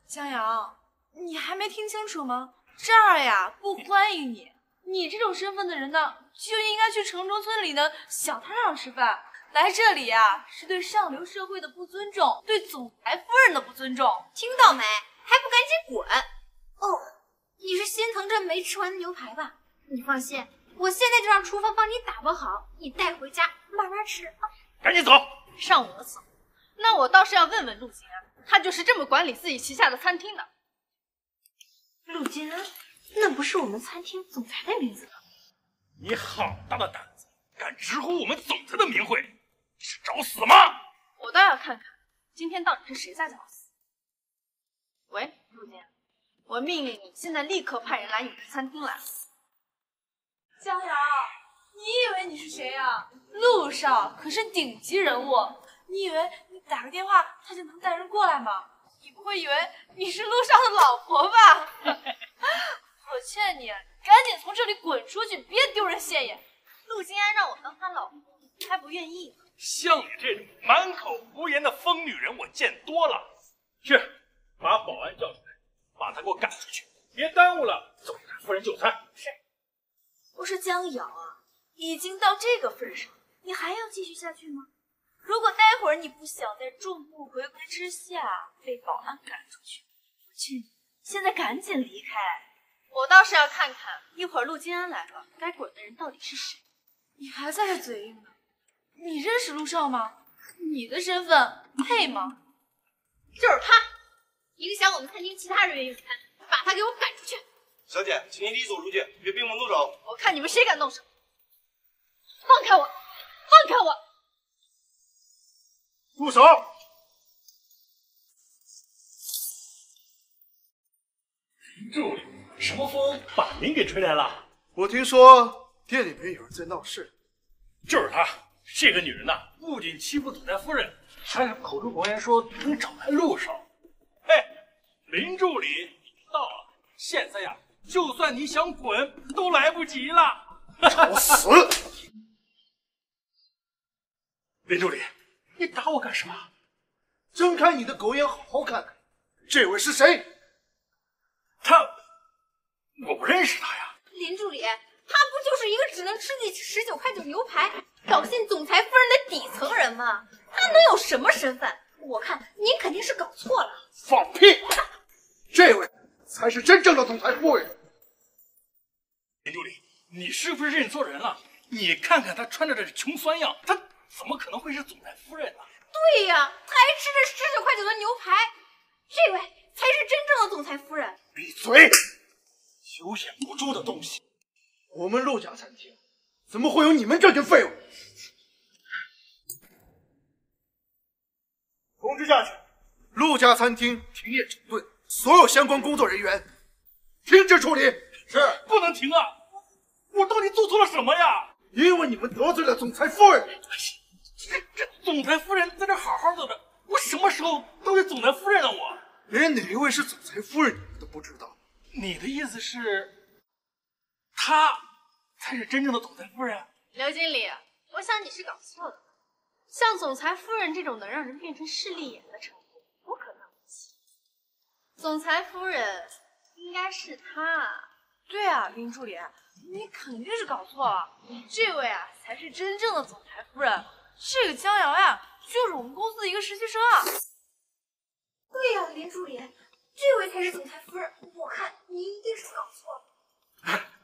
江阳。你还没听清楚吗？这儿呀不欢迎你。你这种身份的人呢，就应该去城中村里的小摊上吃饭。来这里呀，是对上流社会的不尊重，对总裁夫人的不尊重。听到没？还不赶紧滚！哦，你是心疼这没吃完的牛排吧？你放心，我现在就让厨房帮你打包好，你带回家慢慢吃。赶紧走！上我走？那我倒是要问问陆金安，他就是这么管理自己旗下的餐厅的。陆金安，那不是我们餐厅总裁的名字吗？你好大的胆子，敢直呼我们总裁的名讳，是找死吗？我倒要看看，今天到底是谁在找死。喂，陆金，我命令你现在立刻派人来你的餐厅来。江瑶，你以为你是谁呀？陆少可是顶级人物，你以为你打个电话他就能带人过来吗？你不会以为你是陆少的老婆吧？*laughs* 我劝你赶紧从这里滚出去，别丢人现眼。陆金安让我当他老婆，还不愿意吗？像你这种满口胡言的疯女人，我见多了。去，把保安叫出来，把他给我赶出去，别耽误了总裁夫人就餐。是。我说江瑶啊，已经到这个份上，你还要继续下去吗？如果待会儿你不想在众目睽睽之下被保安赶出去，我劝你现在赶紧离开。我倒是要看看一会儿陆金安来了，该滚的人到底是谁。你还在这嘴硬呢？你认识陆少吗？你的身份配吗？就是他，影响我们餐厅其他人员用餐，把他给我赶出去。小姐，请您理所入境，别闭门动手。我看你们谁敢动手！放开我！放开我！住手！助理，什么风把您给吹来了？我听说店里面有人在闹事，就是她，这个女人呐，不仅欺负总裁夫人，还口出狂言说能找来陆少。嘿，林助理，到了，现在呀，就算你想滚都来不及了。找死！*laughs* 林助理，你打我干什么？睁开你的狗眼，好好看看，这位是谁？他，我不认识他呀。林助理，他不就是一个只能吃你十九块九牛排、挑衅总裁夫人的底层人吗？他能有什么身份？我看您肯定是搞错了。放屁！这位才是真正的总裁夫人。林助理，你是不是认错人了？你看看他穿着这穷酸样，他怎么可能会是总裁夫人呢？对呀，他还吃着十九块九的牛排，这位才是真正的总裁夫人。闭嘴！有眼无珠的东西！我们陆家餐厅怎么会有你们这群废物？通知下去，陆家餐厅停业整顿，所有相关工作人员停职处理。是，不能停啊！我到底做错了什么呀？因为你们得罪了总裁夫人。这这总裁夫人在这好好的，我什么时候得罪总裁夫人了？我连哪一位是总裁夫人你们都不知道。你的意思是，她才是真正的总裁夫人？刘经理，我想你是搞错了。像总裁夫人这种能让人变成势利眼的称呼，不可能起。总裁夫人应该是她。对啊，林助理，你肯定是搞错了。这位啊，才是真正的总裁夫人。这个江瑶呀，就是我们公司的一个实习生啊。对呀，林助理，这位才是总裁夫人。我看你一定是搞错了。*laughs*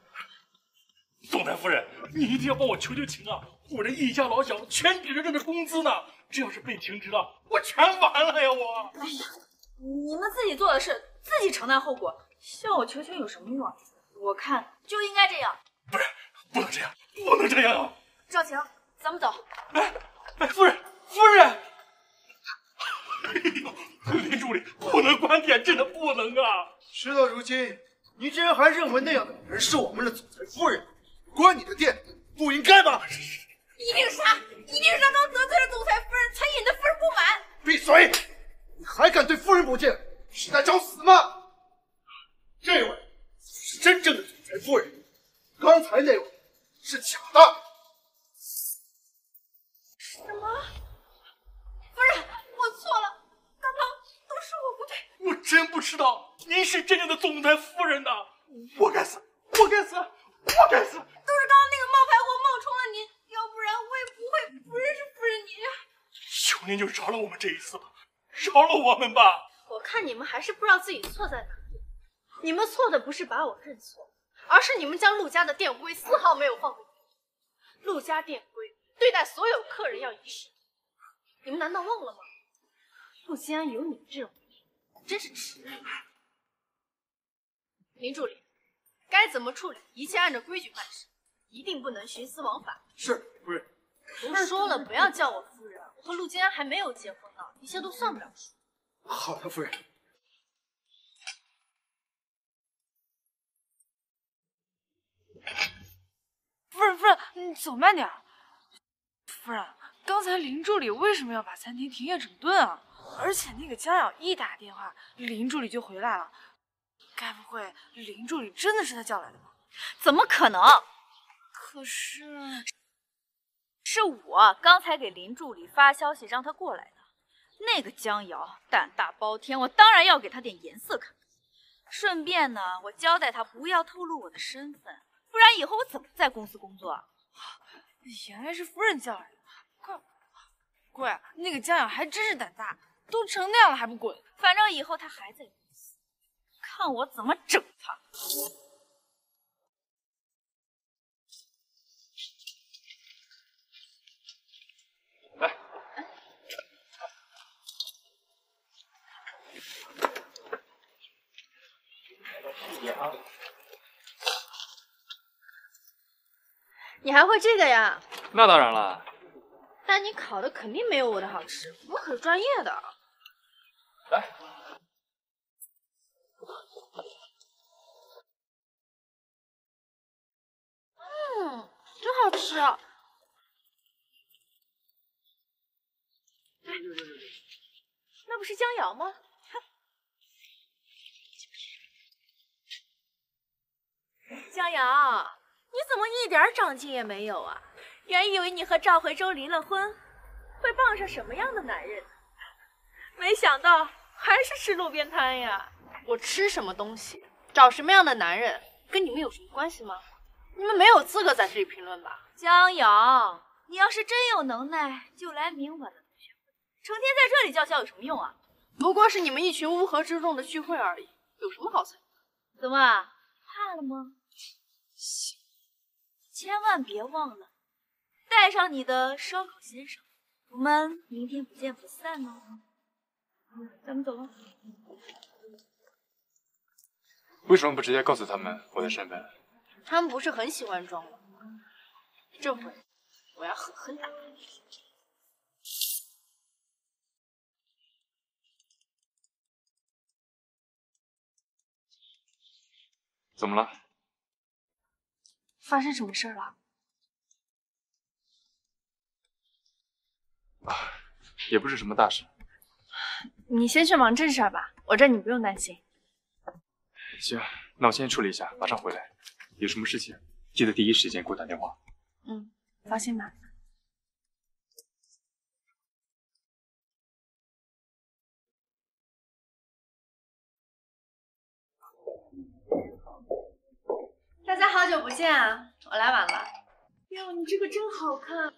总裁夫人，你一定要帮我求求情啊！我这一家老小全指着这个工资呢，这要是被停职了，我全完了呀！我，哎呀，你们自己做的事，自己承担后果，向我求情有什么用啊？我看就应该这样。不是，不能这样，不能这样啊！赵晴，咱们走。哎，哎，夫人，夫人！*laughs* 哎呦，林助理，不能关店，真的不能啊！事到如今，你竟然还认为那样的女人是我们的总裁夫人，关你的店不应该吗？一定是他，一定是他刚得罪了总裁夫人，才引得夫人不满。闭嘴！你还敢对夫人不敬，是在找死吗？这位是真正的总裁夫人，刚才那位是假的。什么？夫人，我错了，刚刚都是我不对。我真不知道您是真正的总裁夫人呐！我该死，我该死，我该死！都是刚刚那个冒牌货冒充了您，要不然我也不会不认识夫人您。求您就饶了我们这一次吧，饶了我们吧！我看你们还是不知道自己错在哪里。你们错的不是把我认错，而是你们将陆家的店规丝毫没有放在眼里。陆家店规对待所有客人要以礼，你们难道忘了吗？陆西安有你们这种人，真是耻辱！林助理，该怎么处理，一切按照规矩办事，一定不能徇私枉法。是夫人。都说了不要叫我夫人，我和陆金安还没有结婚呢，一切都算不了数。好的，夫人。夫人，夫人，你走慢点。夫人，刚才林助理为什么要把餐厅停业整顿啊？而且那个江瑶一打电话，林助理就回来了。该不会林助理真的是他叫来的吧？怎么可能？可是，是我刚才给林助理发消息让他过来的。那个江瑶胆大包天，我当然要给他点颜色看。顺便呢，我交代他不要透露我的身份，不然以后我怎么在公司工作？啊原来是夫人叫来的，怪怪，那个江瑶还真是胆大，都成那样了还不滚？反正以后他还在公司，看我怎么整他！你还会这个呀？那当然了。但你烤的肯定没有我的好吃，我可是专业的。来，嗯，真好吃。啊，那不是江瑶吗？*laughs* 江瑶，你怎么一点长进也没有啊？原以为你和赵回洲离了婚，会傍上什么样的男人？没想到还是吃路边摊呀！我吃什么东西，找什么样的男人，跟你们有什么关系吗？你们没有资格在这里评论吧？江瑶，你要是真有能耐，就来明晚的同学会，成天在这里叫嚣有什么用啊？不过是你们一群乌合之众的聚会而已，有什么好参与？怎么怕了吗？千万别忘了带上你的烧烤先生，我们明天不见不散哦。咱们走吧。为什么不直接告诉他们我的身份？他们不是很喜欢装吗？这回我要狠狠打他。怎么了？发生什么事了？啊，也不是什么大事。你先去忙正事吧，我这你不用担心。行，那我先处理一下，马上回来。有什么事情记得第一时间给我打电话。嗯，放心吧。大家好久不见啊！我来晚了。哟，你这个真好看。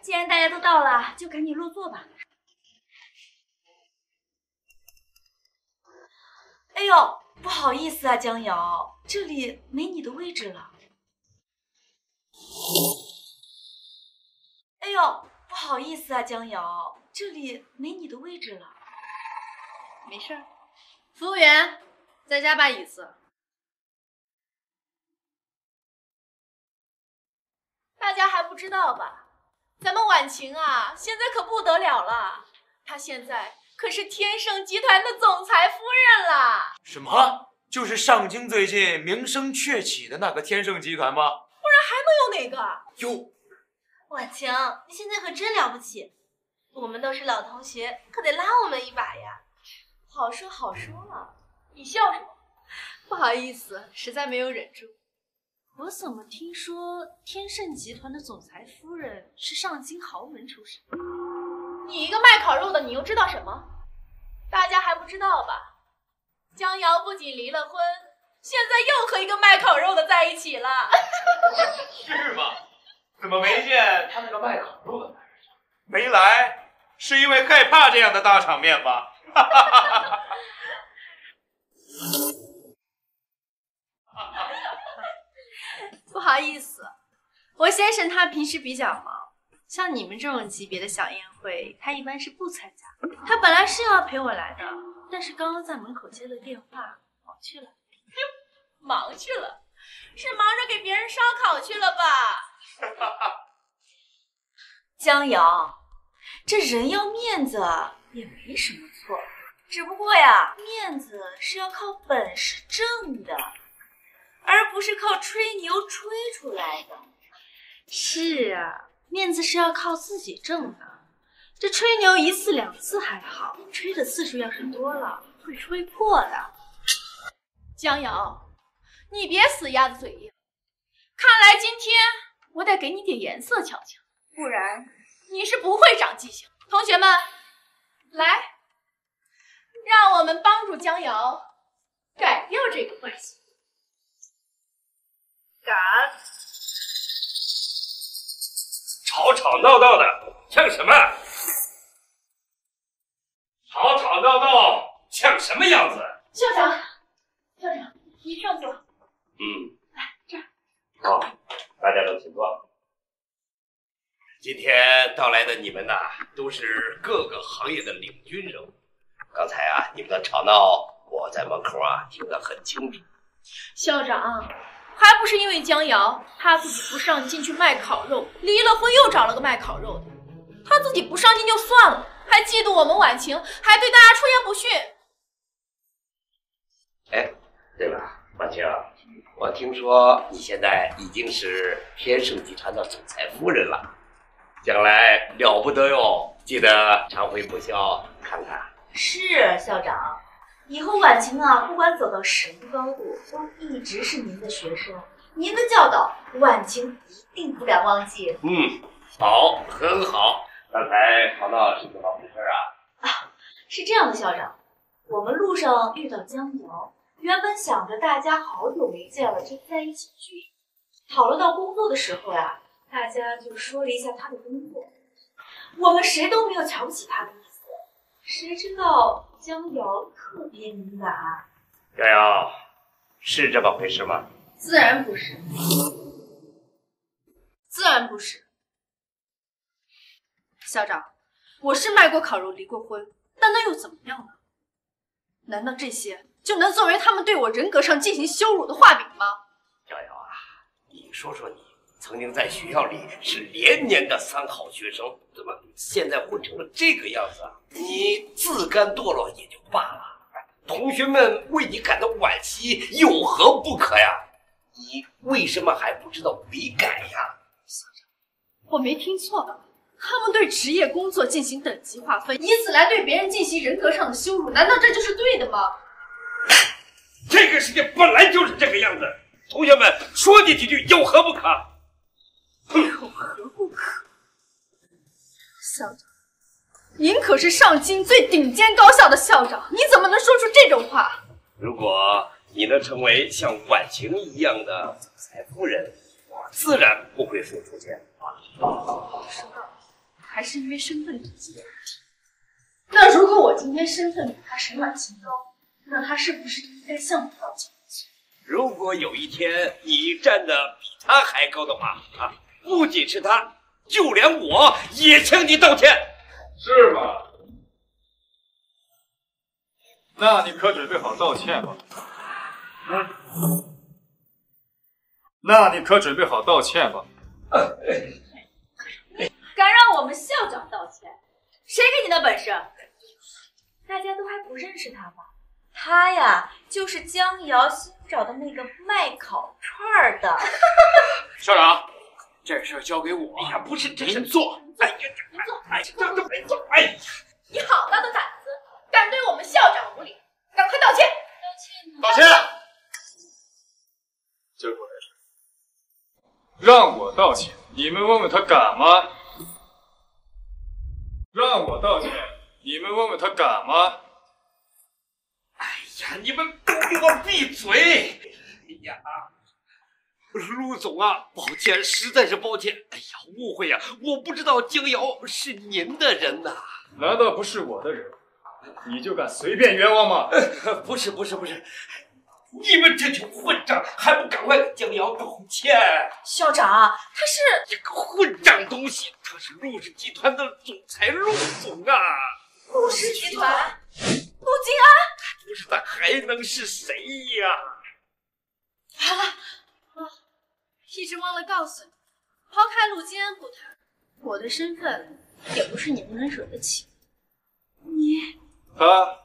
既然大家都到了，就赶紧落座吧。哎呦，不好意思啊，江瑶，这里没你的位置了。哎呦，不好意思啊，江瑶，这里没你的位置了。没事儿，服务员，再加把椅子。大家还不知道吧？咱们婉晴啊，现在可不得了了，她现在可是天盛集团的总裁夫人啦！什么？就是上京最近名声鹊起的那个天盛集团吗？不然还能有哪个？哟，婉晴，你现在可真了不起，我们都是老同学，可得拉我们一把呀！好说好说啊，你笑什么？不好意思，实在没有忍住。我怎么听说天盛集团的总裁夫人是上京豪门出身？你一个卖烤肉的，你又知道什么？大家还不知道吧？江瑶不仅离了婚，现在又和一个卖烤肉的在一起了。*laughs* 是吗？怎么没见他那个卖烤肉的男人？没来，是因为害怕这样的大场面吧？哈哈哈哈哈！不好意思，我先生他平时比较忙，像你们这种级别的小宴会，他一般是不参加。他本来是要陪我来的，但是刚刚在门口接了电话，忙去了。*laughs* 忙去了，是忙着给别人烧烤去了吧？*laughs* 江瑶，这人要面子也没什么错，只不过呀，面子是要靠本事挣的。而不是靠吹牛吹出来的。是啊，面子是要靠自己挣的。这吹牛一次两次还好，吹的次数要是多了，会吹破的。江瑶，你别死鸭子嘴硬。看来今天我得给你点颜色瞧瞧，不然你是不会长记性。同学们，来，让我们帮助江瑶改掉这个坏习惯。吵吵闹闹的，像什么？吵吵闹闹，像什么样子？校长，校长，您上座。嗯，来这儿。好，大家都请坐。今天到来的你们呐，都是各个行业的领军人物。刚才啊，你们的吵闹，我在门口啊听得很清楚。校长。还不是因为江瑶她自己不上进去卖烤肉，离了婚又找了个卖烤肉的。她自己不上进就算了，还嫉妒我们晚晴，还对大家出言不逊。哎，对了，婉晴，我听说你现在已经是天盛集团的总裁夫人了，将来了不得哟！记得常回母校看看。是校长，以后婉晴啊，不管走到什么高度，都一直是您的学生。您的教导，婉晴一定不敢忘记。嗯，好，很好。刚才跑到是怎么回事啊？啊是这样的，校长，我们路上遇到江瑶，原本想着大家好久没见了，就在一起聚一聚。讨论到工作的时候呀，大家就说了一下他的工作，我们谁都没有瞧不起他的意思。谁知道江瑶特别敏感，瑶瑶，是这么回事吗？自然不是，自然不是。校长，我是卖过烤肉，离过婚，但那又怎么样呢？难道这些就能作为他们对我人格上进行羞辱的画饼吗？瑶瑶啊，你说说你，曾经在学校里是连年的三好学生，怎么现在混成了这个样子啊？你自甘堕落也就罢了，同学们为你感到惋惜，有何不可呀？你为什么还不知道悔改呀？校长我没听错吧？他们对职业工作进行等级划分，以此来对别人进行人格上的羞辱，难道这就是对的吗？*laughs* 这个世界本来就是这个样子，同学们说你几句有何不可？有何不可？校长，您可是上京最顶尖高校的校长，你怎么能说出这种话？如果你能成为像婉晴一样的总裁夫人，我自然不会说出这样的话。说到底，还是因为身份低级的问题。那如果我今天身份比他沈婉晴高，那他是不是应该向我道歉？如果有一天你站得比他还高的话，啊，不仅是他，就连我也向你道歉。是吗？那你可准备好道歉吧？嗯，那你可准备好道歉吧？敢让我们校长道歉，谁给你的本事？大家都还不认识他吧？他呀，就是江瑶新找的那个卖烤串的。校长，这事交给我。哎呀，不是，这您做。哎呀，您坐，哎，这这没做。哎呀，你好大的胆子，敢对我们校长无礼，赶快道歉！道歉。就过来让我道歉，你们问问他敢吗？让我道歉，你们问问他敢吗？哎呀，你们都给我闭嘴！哎呀，陆总啊，抱歉，实在是抱歉。哎呀，误会呀，我不知道江瑶是您的人呐。难道不是我的人？你就敢随便冤枉吗？不是，不是，不是。你们这群混账，还不赶快给江瑶道歉！校长，他是这个混账东西，他是陆氏集团的总裁陆总啊！陆氏集团，陆金安，不是他还能是谁呀？完了，啊，一直忘了告诉你，抛开陆金安不谈，我的身份也不是你们能惹得起。你，他，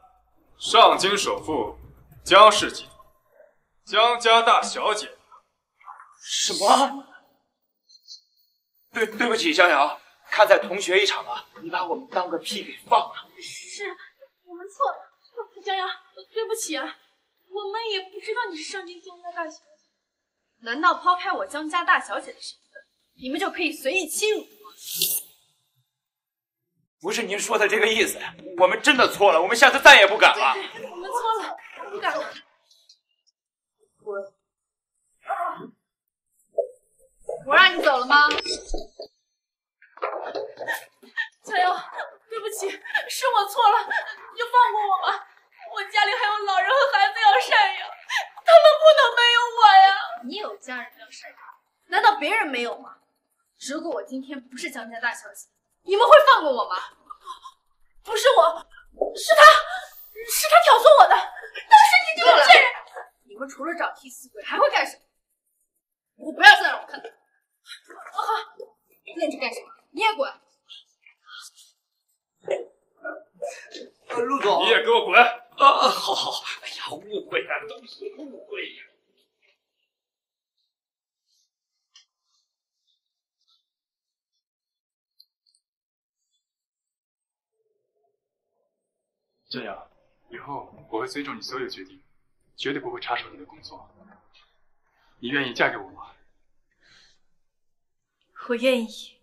上京首富，江氏集团。江家大小姐，什么？对，对不起，江瑶，看在同学一场啊，你把我们当个屁给放了。是我们错了，江瑶，对不起啊，我们也不知道你是上京江家大小姐。难道抛开我江家大小姐的身份，你们就可以随意欺辱我？不是您说的这个意思，我们真的错了，我们下次再也不敢了。我们错了，不敢了。我，我让你走了吗？小瑶，对不起，是我错了，你就放过我吧。我家里还有老人和孩子要赡养，他们不能没有我呀！你有家人的事养，难道别人没有吗？如果我今天不是江家大小姐，你们会放过我吗？不是我，是他，是他挑唆我的，都是你这个贱人！你们除了找替死鬼，还会干什么？我不要再让我看到！啊好，那你去干什么？你也滚！陆总，你也给我滚！啊，好好好。误会啊，都是误会呀。这样，以后我会尊重你所有决定，绝对不会插手你的工作。你愿意嫁给我吗？我愿意。